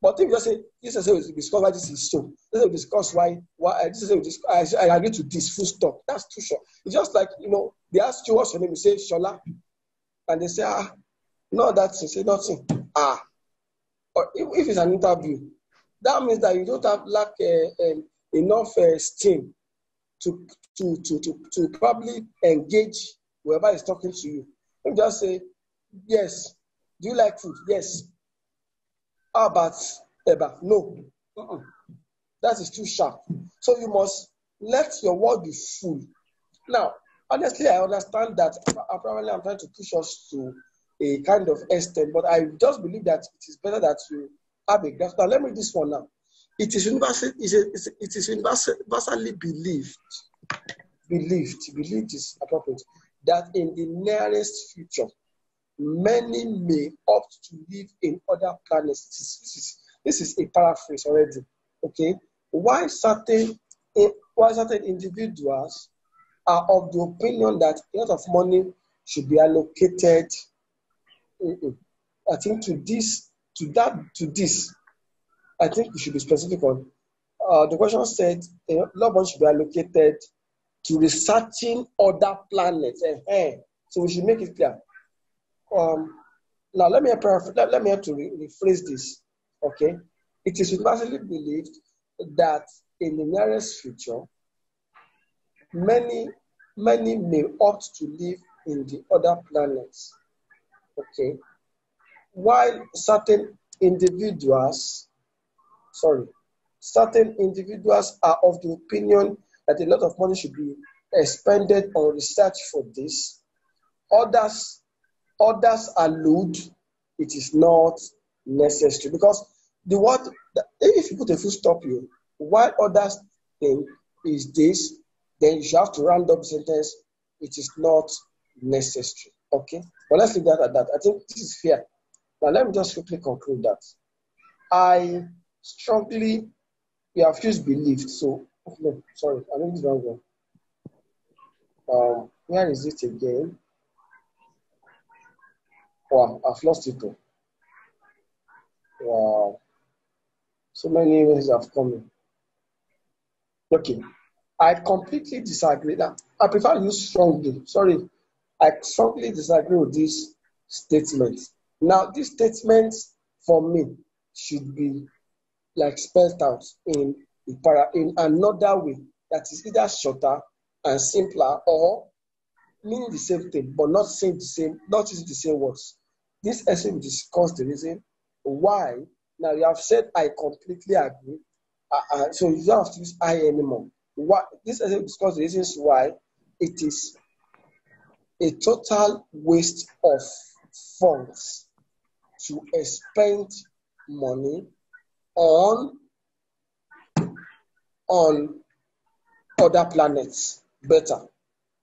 But if you just say this will discuss why this is so, this will discuss why why this essay will discuss, I, I agree to this full stop. That's too short. It's just like you know they ask you what's your name, you say Shola, and they say ah, no that's you say nothing ah. Or if, if it's an interview, that means that you don't have lack uh, um, enough uh, steam to, to, to, to, to probably engage whoever is talking to you. You just say, yes. Do you like food? Yes. How about Eba? No. Uh-uh. That is too sharp. So you must let your word be full. Now, honestly, I understand that apparently I'm trying to push us to a kind of extent, but I just believe that it is better that you have a grasp. Now, let me read this one now. It is universal, it is, universally believed, believed, believed is appropriate, that in the nearest future, many may opt to live in other planets. This is, this is, this is a paraphrase already. Okay, why certain why certain individuals are of the opinion that a lot of money should be allocated. I think to this, to that, to this, I think we should be specific on. Uh, the question said a lot money should be allocated to researching other planets. Eh, So we should make it clear. Um, now let me let, let me have to re- rephrase this. Okay, it is universally believed that in the nearest future, many many may opt to live in the other planets. Okay, while certain individuals, sorry, certain individuals are of the opinion that a lot of money should be expended on research for this. Others others allude it is not necessary because the word if you put a full stop here while others think is this then you have to round up sentence. It is not necessary okay but let's leave that at that i think this is fair now let me just quickly conclude that i strongly we have used believed so no sorry i think this wrong one um where is it again Wow, I've lost it though. Wow. So many ways have come. Okay. I completely disagree. Now, I prefer use strongly. Sorry. I strongly disagree with this statement. Now, this statement for me should be like spelled out in in another way that is either shorter and simpler or meaning the same thing, but not saying the same, not using the same words. This essay will discuss the reason why. Now you have said I completely agree, uh, uh, so you don't have to use I anymore. What this essay will discuss the reasons why it is a total waste of funds to spend money on on other planets better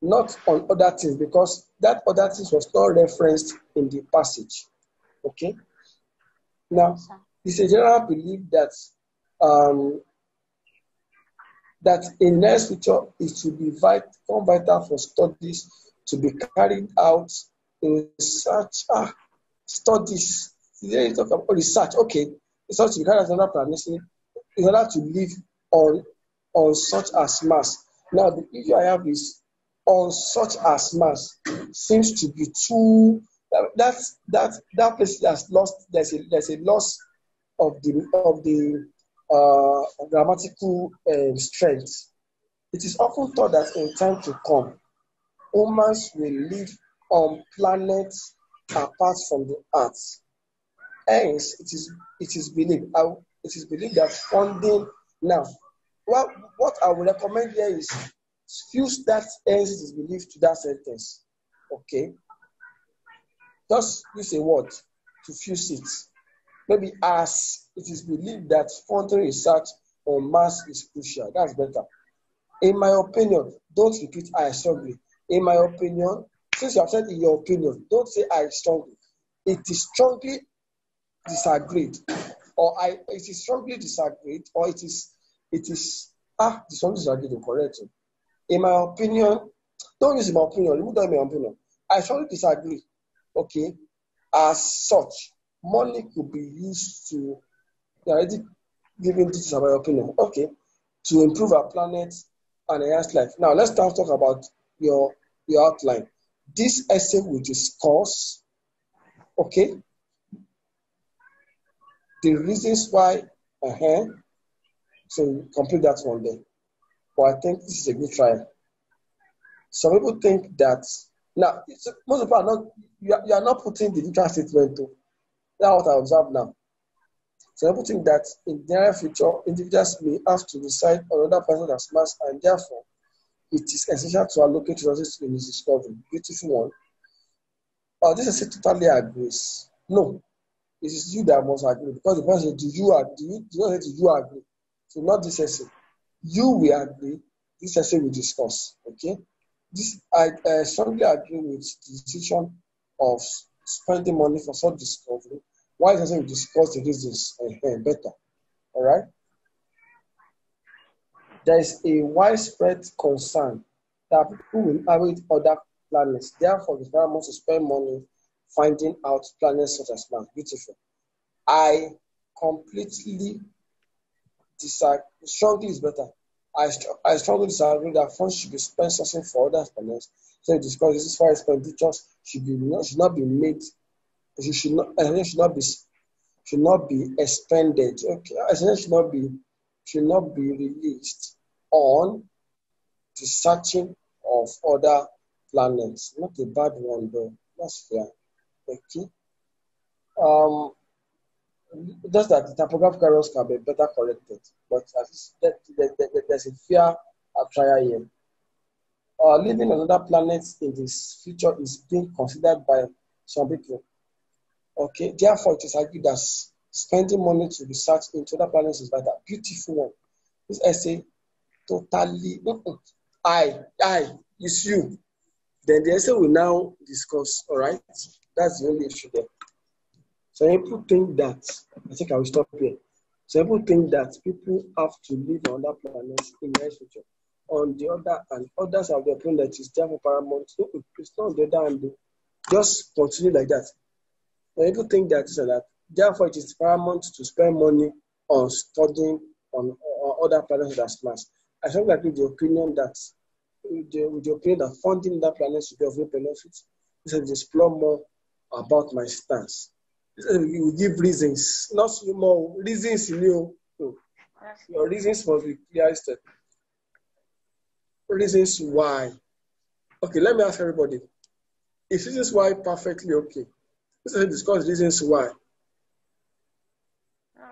not on other things because that other things was not referenced in the passage. Okay. Now, it's a general belief that um, that in next future it will be vital, vital for studies to be carried out in such ah, studies. Here you talk about research. Okay, research to be carried out another planet in order to live on on such as Mars. Now, the issue I have is on such as Mars seems to be too that that that place has lost there's a there's a loss of the of the uh, grammatical uh, strength. It is often thought that in time to come, humans will live on planets apart from the earth. Hence, it is it is believed it is believed that funding now. Well, what I would recommend here is fuse that ends it is believed to that sentence. Okay. Just use a word to fuse it. Maybe as it is believed that funding research on Mars is crucial. That's better. In my opinion, don't repeat I strongly. In my opinion, since you have said in your opinion, don't say I strongly. It is strongly disagreed, or I it is strongly disagreed, or it is it is ah this one disagreed correct. In my opinion, don't use my opinion, remove that my opinion. I strongly disagree. Okay. As such, money could be used to already giving this is my opinion. Okay. To improve our planet and enhance life. Now let's now talk about your your outline. This essay will discuss, okay, the reasons why, uh-huh. So complete that one there. But I think this is a good trial. Some people think that now most people are not you are, you are not putting the literal statement to that's what I observe now. Some people think that in the near future, individuals may have to decide on another person as Mars, and therefore it is essential to allocate resources in his discovery. Beautiful one. Oh, this is totally agrees. No, it is you that must agree because the person do you agree? Do you, do you say, do you agree? So not this essay. You will agree. This essay will discuss. Okay. This I, I strongly agree with the decision of spending money for such discovery. Why doesn't we discuss the reasons uh, better? All right. There is a widespread concern that people will inhabit other planets. Therefore, the paramount to spend money finding out planets such as Mars. Beautiful. I completely disagree. Strongly is better. I, I strongly disagree that funds should be spent searching for other planets. So discuss this far expenditures should be not should not be made. It should not uh, should not be should not be expended. Okay, it should not be should not be released on the searching of other planets. Not a bad one though. That's fair. Okay. Um, just that the typographical errors can be better corrected, but that, that, that, there's a fair trial here. Uh, living on other planets in this future is being considered by some people. Okay, therefore, it is argued that spending money to research into other planets is better. Beautiful one. This essay totally mm-hmm. I, I, it's you. Then the essay will now discuss, all right? That's the only issue there. Some people think that, I think I will stop here. Some people think that people have to live on that planet in the future. On the other and others have the opinion that it's therefore paramount. No, it's not the other hand. Just continue like that. Some people think that that. Therefore, it is paramount to spend money on studying on, on other planets that Mars. I strongly agree with the opinion that with the, with the opinion that funding that planet should be of no benefit. This is explore more about my stance. You give reasons, not more reasons in you. Your reasons must be clear step. Reasons why. Okay, let me ask everybody. Is reasons why perfectly okay? Let's discuss reasons why.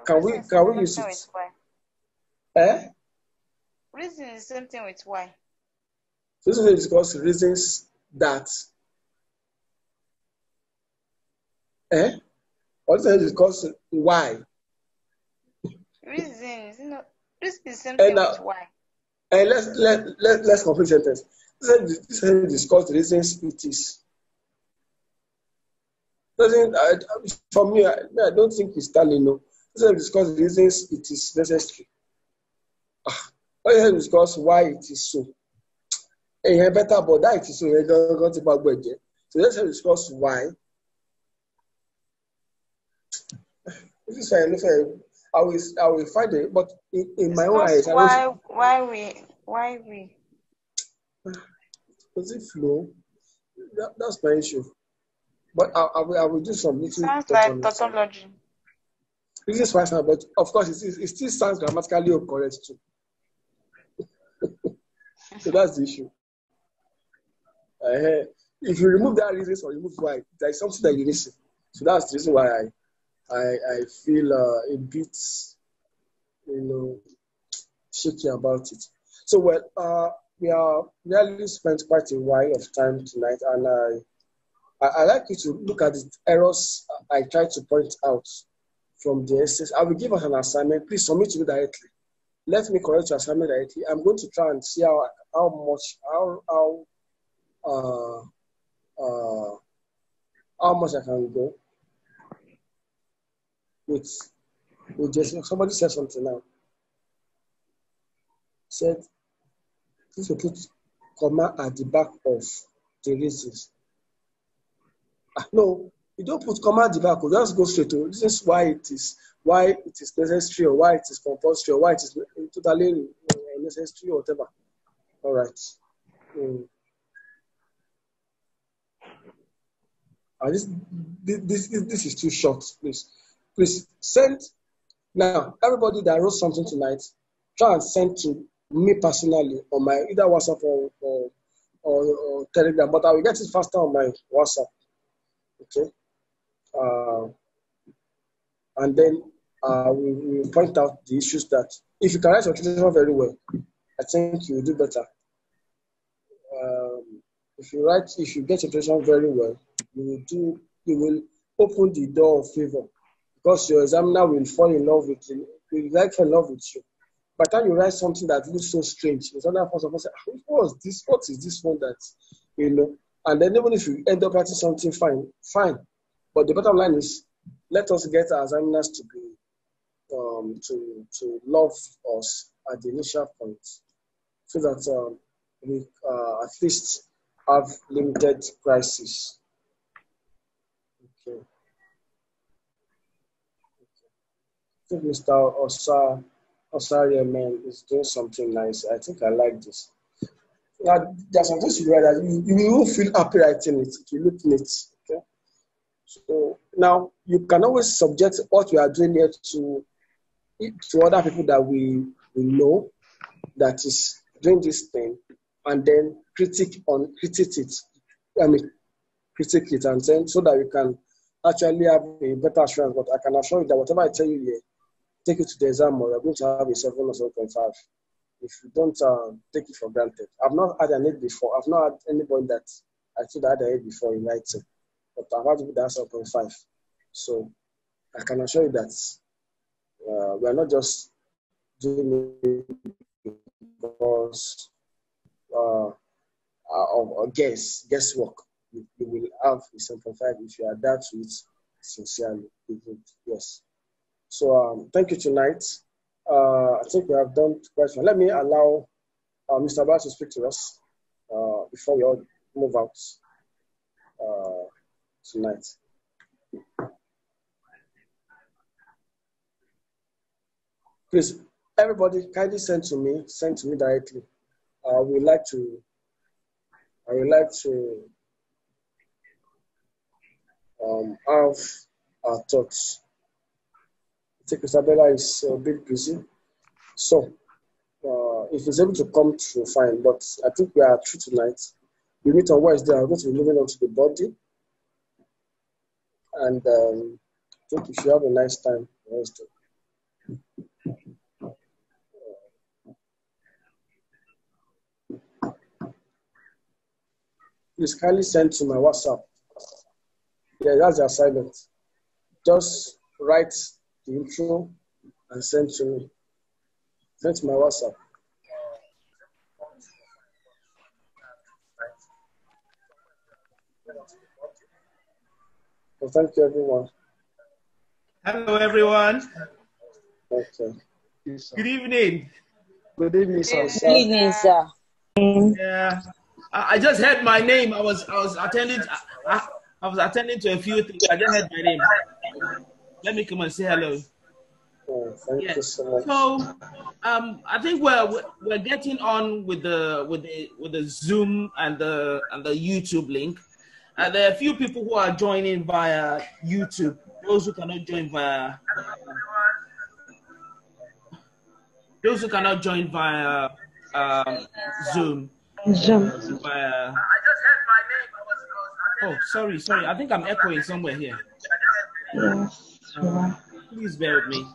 Can we can we use it? Eh? Reason is the same thing with why. So this is discuss reasons that eh? This is discuss why. Reasons, you know, reason is same And thing now- with why. And let's let, let let's complete sentence. This is this is discuss the reasons it is. Doesn't I, for me, I, I don't think it's telling no. This is discuss the reasons it is necessary. Ah, let's discuss why it is so. Èèyàn better but that it is so yẹn gangan ti bá gbọ́ ẹ̀jẹ̀. So let's discuss why. This is fine. Listen, I will I will find it, but in, in my own eyes, I why don't why we why we *sighs* does it flow? That, that's my issue. But I, I, will, I will do some little sounds like tautology. This is fine, but of course, it, is- it still sounds grammatically incorrect too. So that's the issue. Uh, if you remove that reason or remove why, there is something that you listen. So that's the reason why I I, I feel uh, a bit, you know, shaky about it. So well, uh, we are really spent quite a while of time tonight, and I, I, I like you to look at the errors I tried to point out from the essays. I will give us an assignment. Please submit to me directly. Let me correct your assignment directly. I'm going to try and see how how much how how uh, uh, how much I can go with with just somebody said something now. Said will put comma at the back of the reasons. Ah, no, you don't put comma back. You just go straight to this is why it is why it is necessary or why it is compulsory or why it is totally necessary or whatever. All right. Mm. Uh, this, this, this, this is too short, please. Please send. Now, everybody that wrote something tonight, try and send to me personally on my either WhatsApp or, or, or, or Telegram, but I will get it faster on my WhatsApp. Okay. Uh, and then uh, we will point out the issues that if you can write your presentation very well, I think you will do better. Um, if you write, if you get your presentation very well, you will do, you will open the door of favor because your examiner will fall in love with you, will like fall in love with you. By the time you write something that looks so strange, it's another person say, ah, what was this? What is this one that, you know? And then even if you end up writing something fine, fine. But the bottom line is, let us get our examiners to be, um, to, to love us at the initial point so that um, we uh, at least have limited crisis. Okay. okay. I think Mr. Osa, Osaria man is doing something nice. I think I like this. Now, there's some things you that you, you will feel happy writing it. It will look neat. Okay. So now you can always subject what you are doing here to to other people that we, we know that is doing this thing and then critic on critique it. I mean critique it and then so that we can actually have a better assurance. But I can assure you that whatever I tell you here, take it to the exam or you're going to have a 7 or 7.5 if you don't uh, take it for granted. I've not had an 8 before. I've not had anybody that I thought have had an 8 before in writing, but I've had people that 7.5. So I can assure you that uh, we are not just doing it because uh, of, of guess, guesswork. You, you will have a 7.5 if you adapt to it sincerely. Yes. So um, thank you tonight. Uh, I think we have done question. Let me allow uh, Mr. Bar to speak to us uh, before we all move out uh, tonight. Please, everybody, kindly send to me, send to me directly. I would like to, I would like to um, have our thoughts. I think Isabella is a bit busy. So, uh, if he's able to come through, fine. But I think we are through tonight. We meet on Wednesday. I'm going to be moving on to the body. And um, we should have a nice time Wednesday. Please kindly send to my WhatsApp. Yeah, that's the assignment. Just write the intro and send to me. Send to my WhatsApp. Well, thank you, everyone. Hello, everyone. Okay. Good evening. Good evening, sir. Good evening, sir. Yeah, I, I just heard my name. I was I was attending. I, I was attending to a few things. I just heard my name. Let me come and say hello. Oh, thank Yeah. you so much. So, um, I think we're we're- we're getting on with the with the with the Zoom and the and the YouTube link. And there are a few people who are joining via YouTube. Those who cannot join via those who cannot join via um, Zoom. Zoom. Via, oh, sorry, sorry. I think I'm echoing somewhere here. Yes. Um, please bear with me.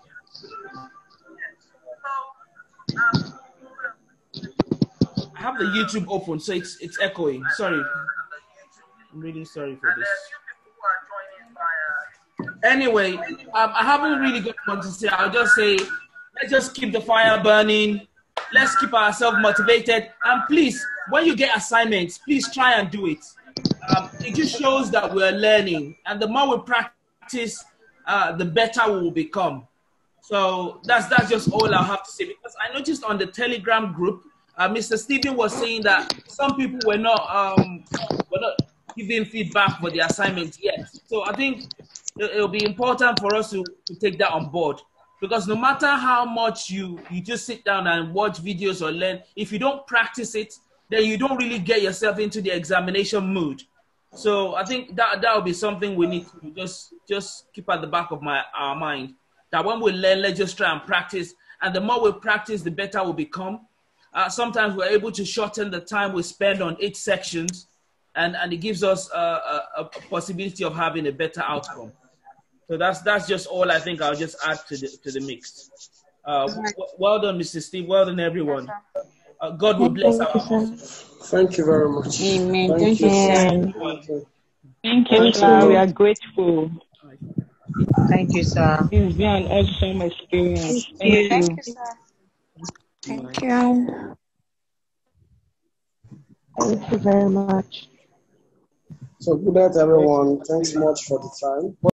I have the YouTube open, so it's it's echoing. Sorry. I'm really sorry for this. Anyway, um, I haven't really got much to say. I'll just say, let's just keep the fire burning. Let's keep ourselves motivated. And please, when you get assignments, please try and do it. Um, it just shows that we're learning. And the more we practice, uh, the better we will become. So that's that's just all I have to say. Because I noticed on the Telegram group, uh, Mr. Stephen was saying that some people were not um, were not giving feedback for the assignment yet. So I think it, will be important for us to, to take that on board. Because no matter how much you, you just sit down and watch videos or learn, if you don't practice it, then you don't really get yourself into the examination mood. So I think that that will be something we need to just just keep at the back of my our mind. That when we learn, let's just try and practice. And the more we practice, the better we become. Uh, sometimes we're able to shorten the time we spend on each sections, and, and it gives us a, a, a possibility of having a better outcome. So that's that's just all I think I'll just add to the to the mix. Uh, w- well done, Mr. Steve. Well done, everyone. Uh, God will bless our house. Thank you very much. Amen. Thank Thank you. you, sir. Thank you. Thank you, Thank sir. We are grateful. Thank you, sir. It's been an awesome experience. Thank you. Thank you, sir. Thank you. Thank you very much. So good night, everyone. Thanks much for the time.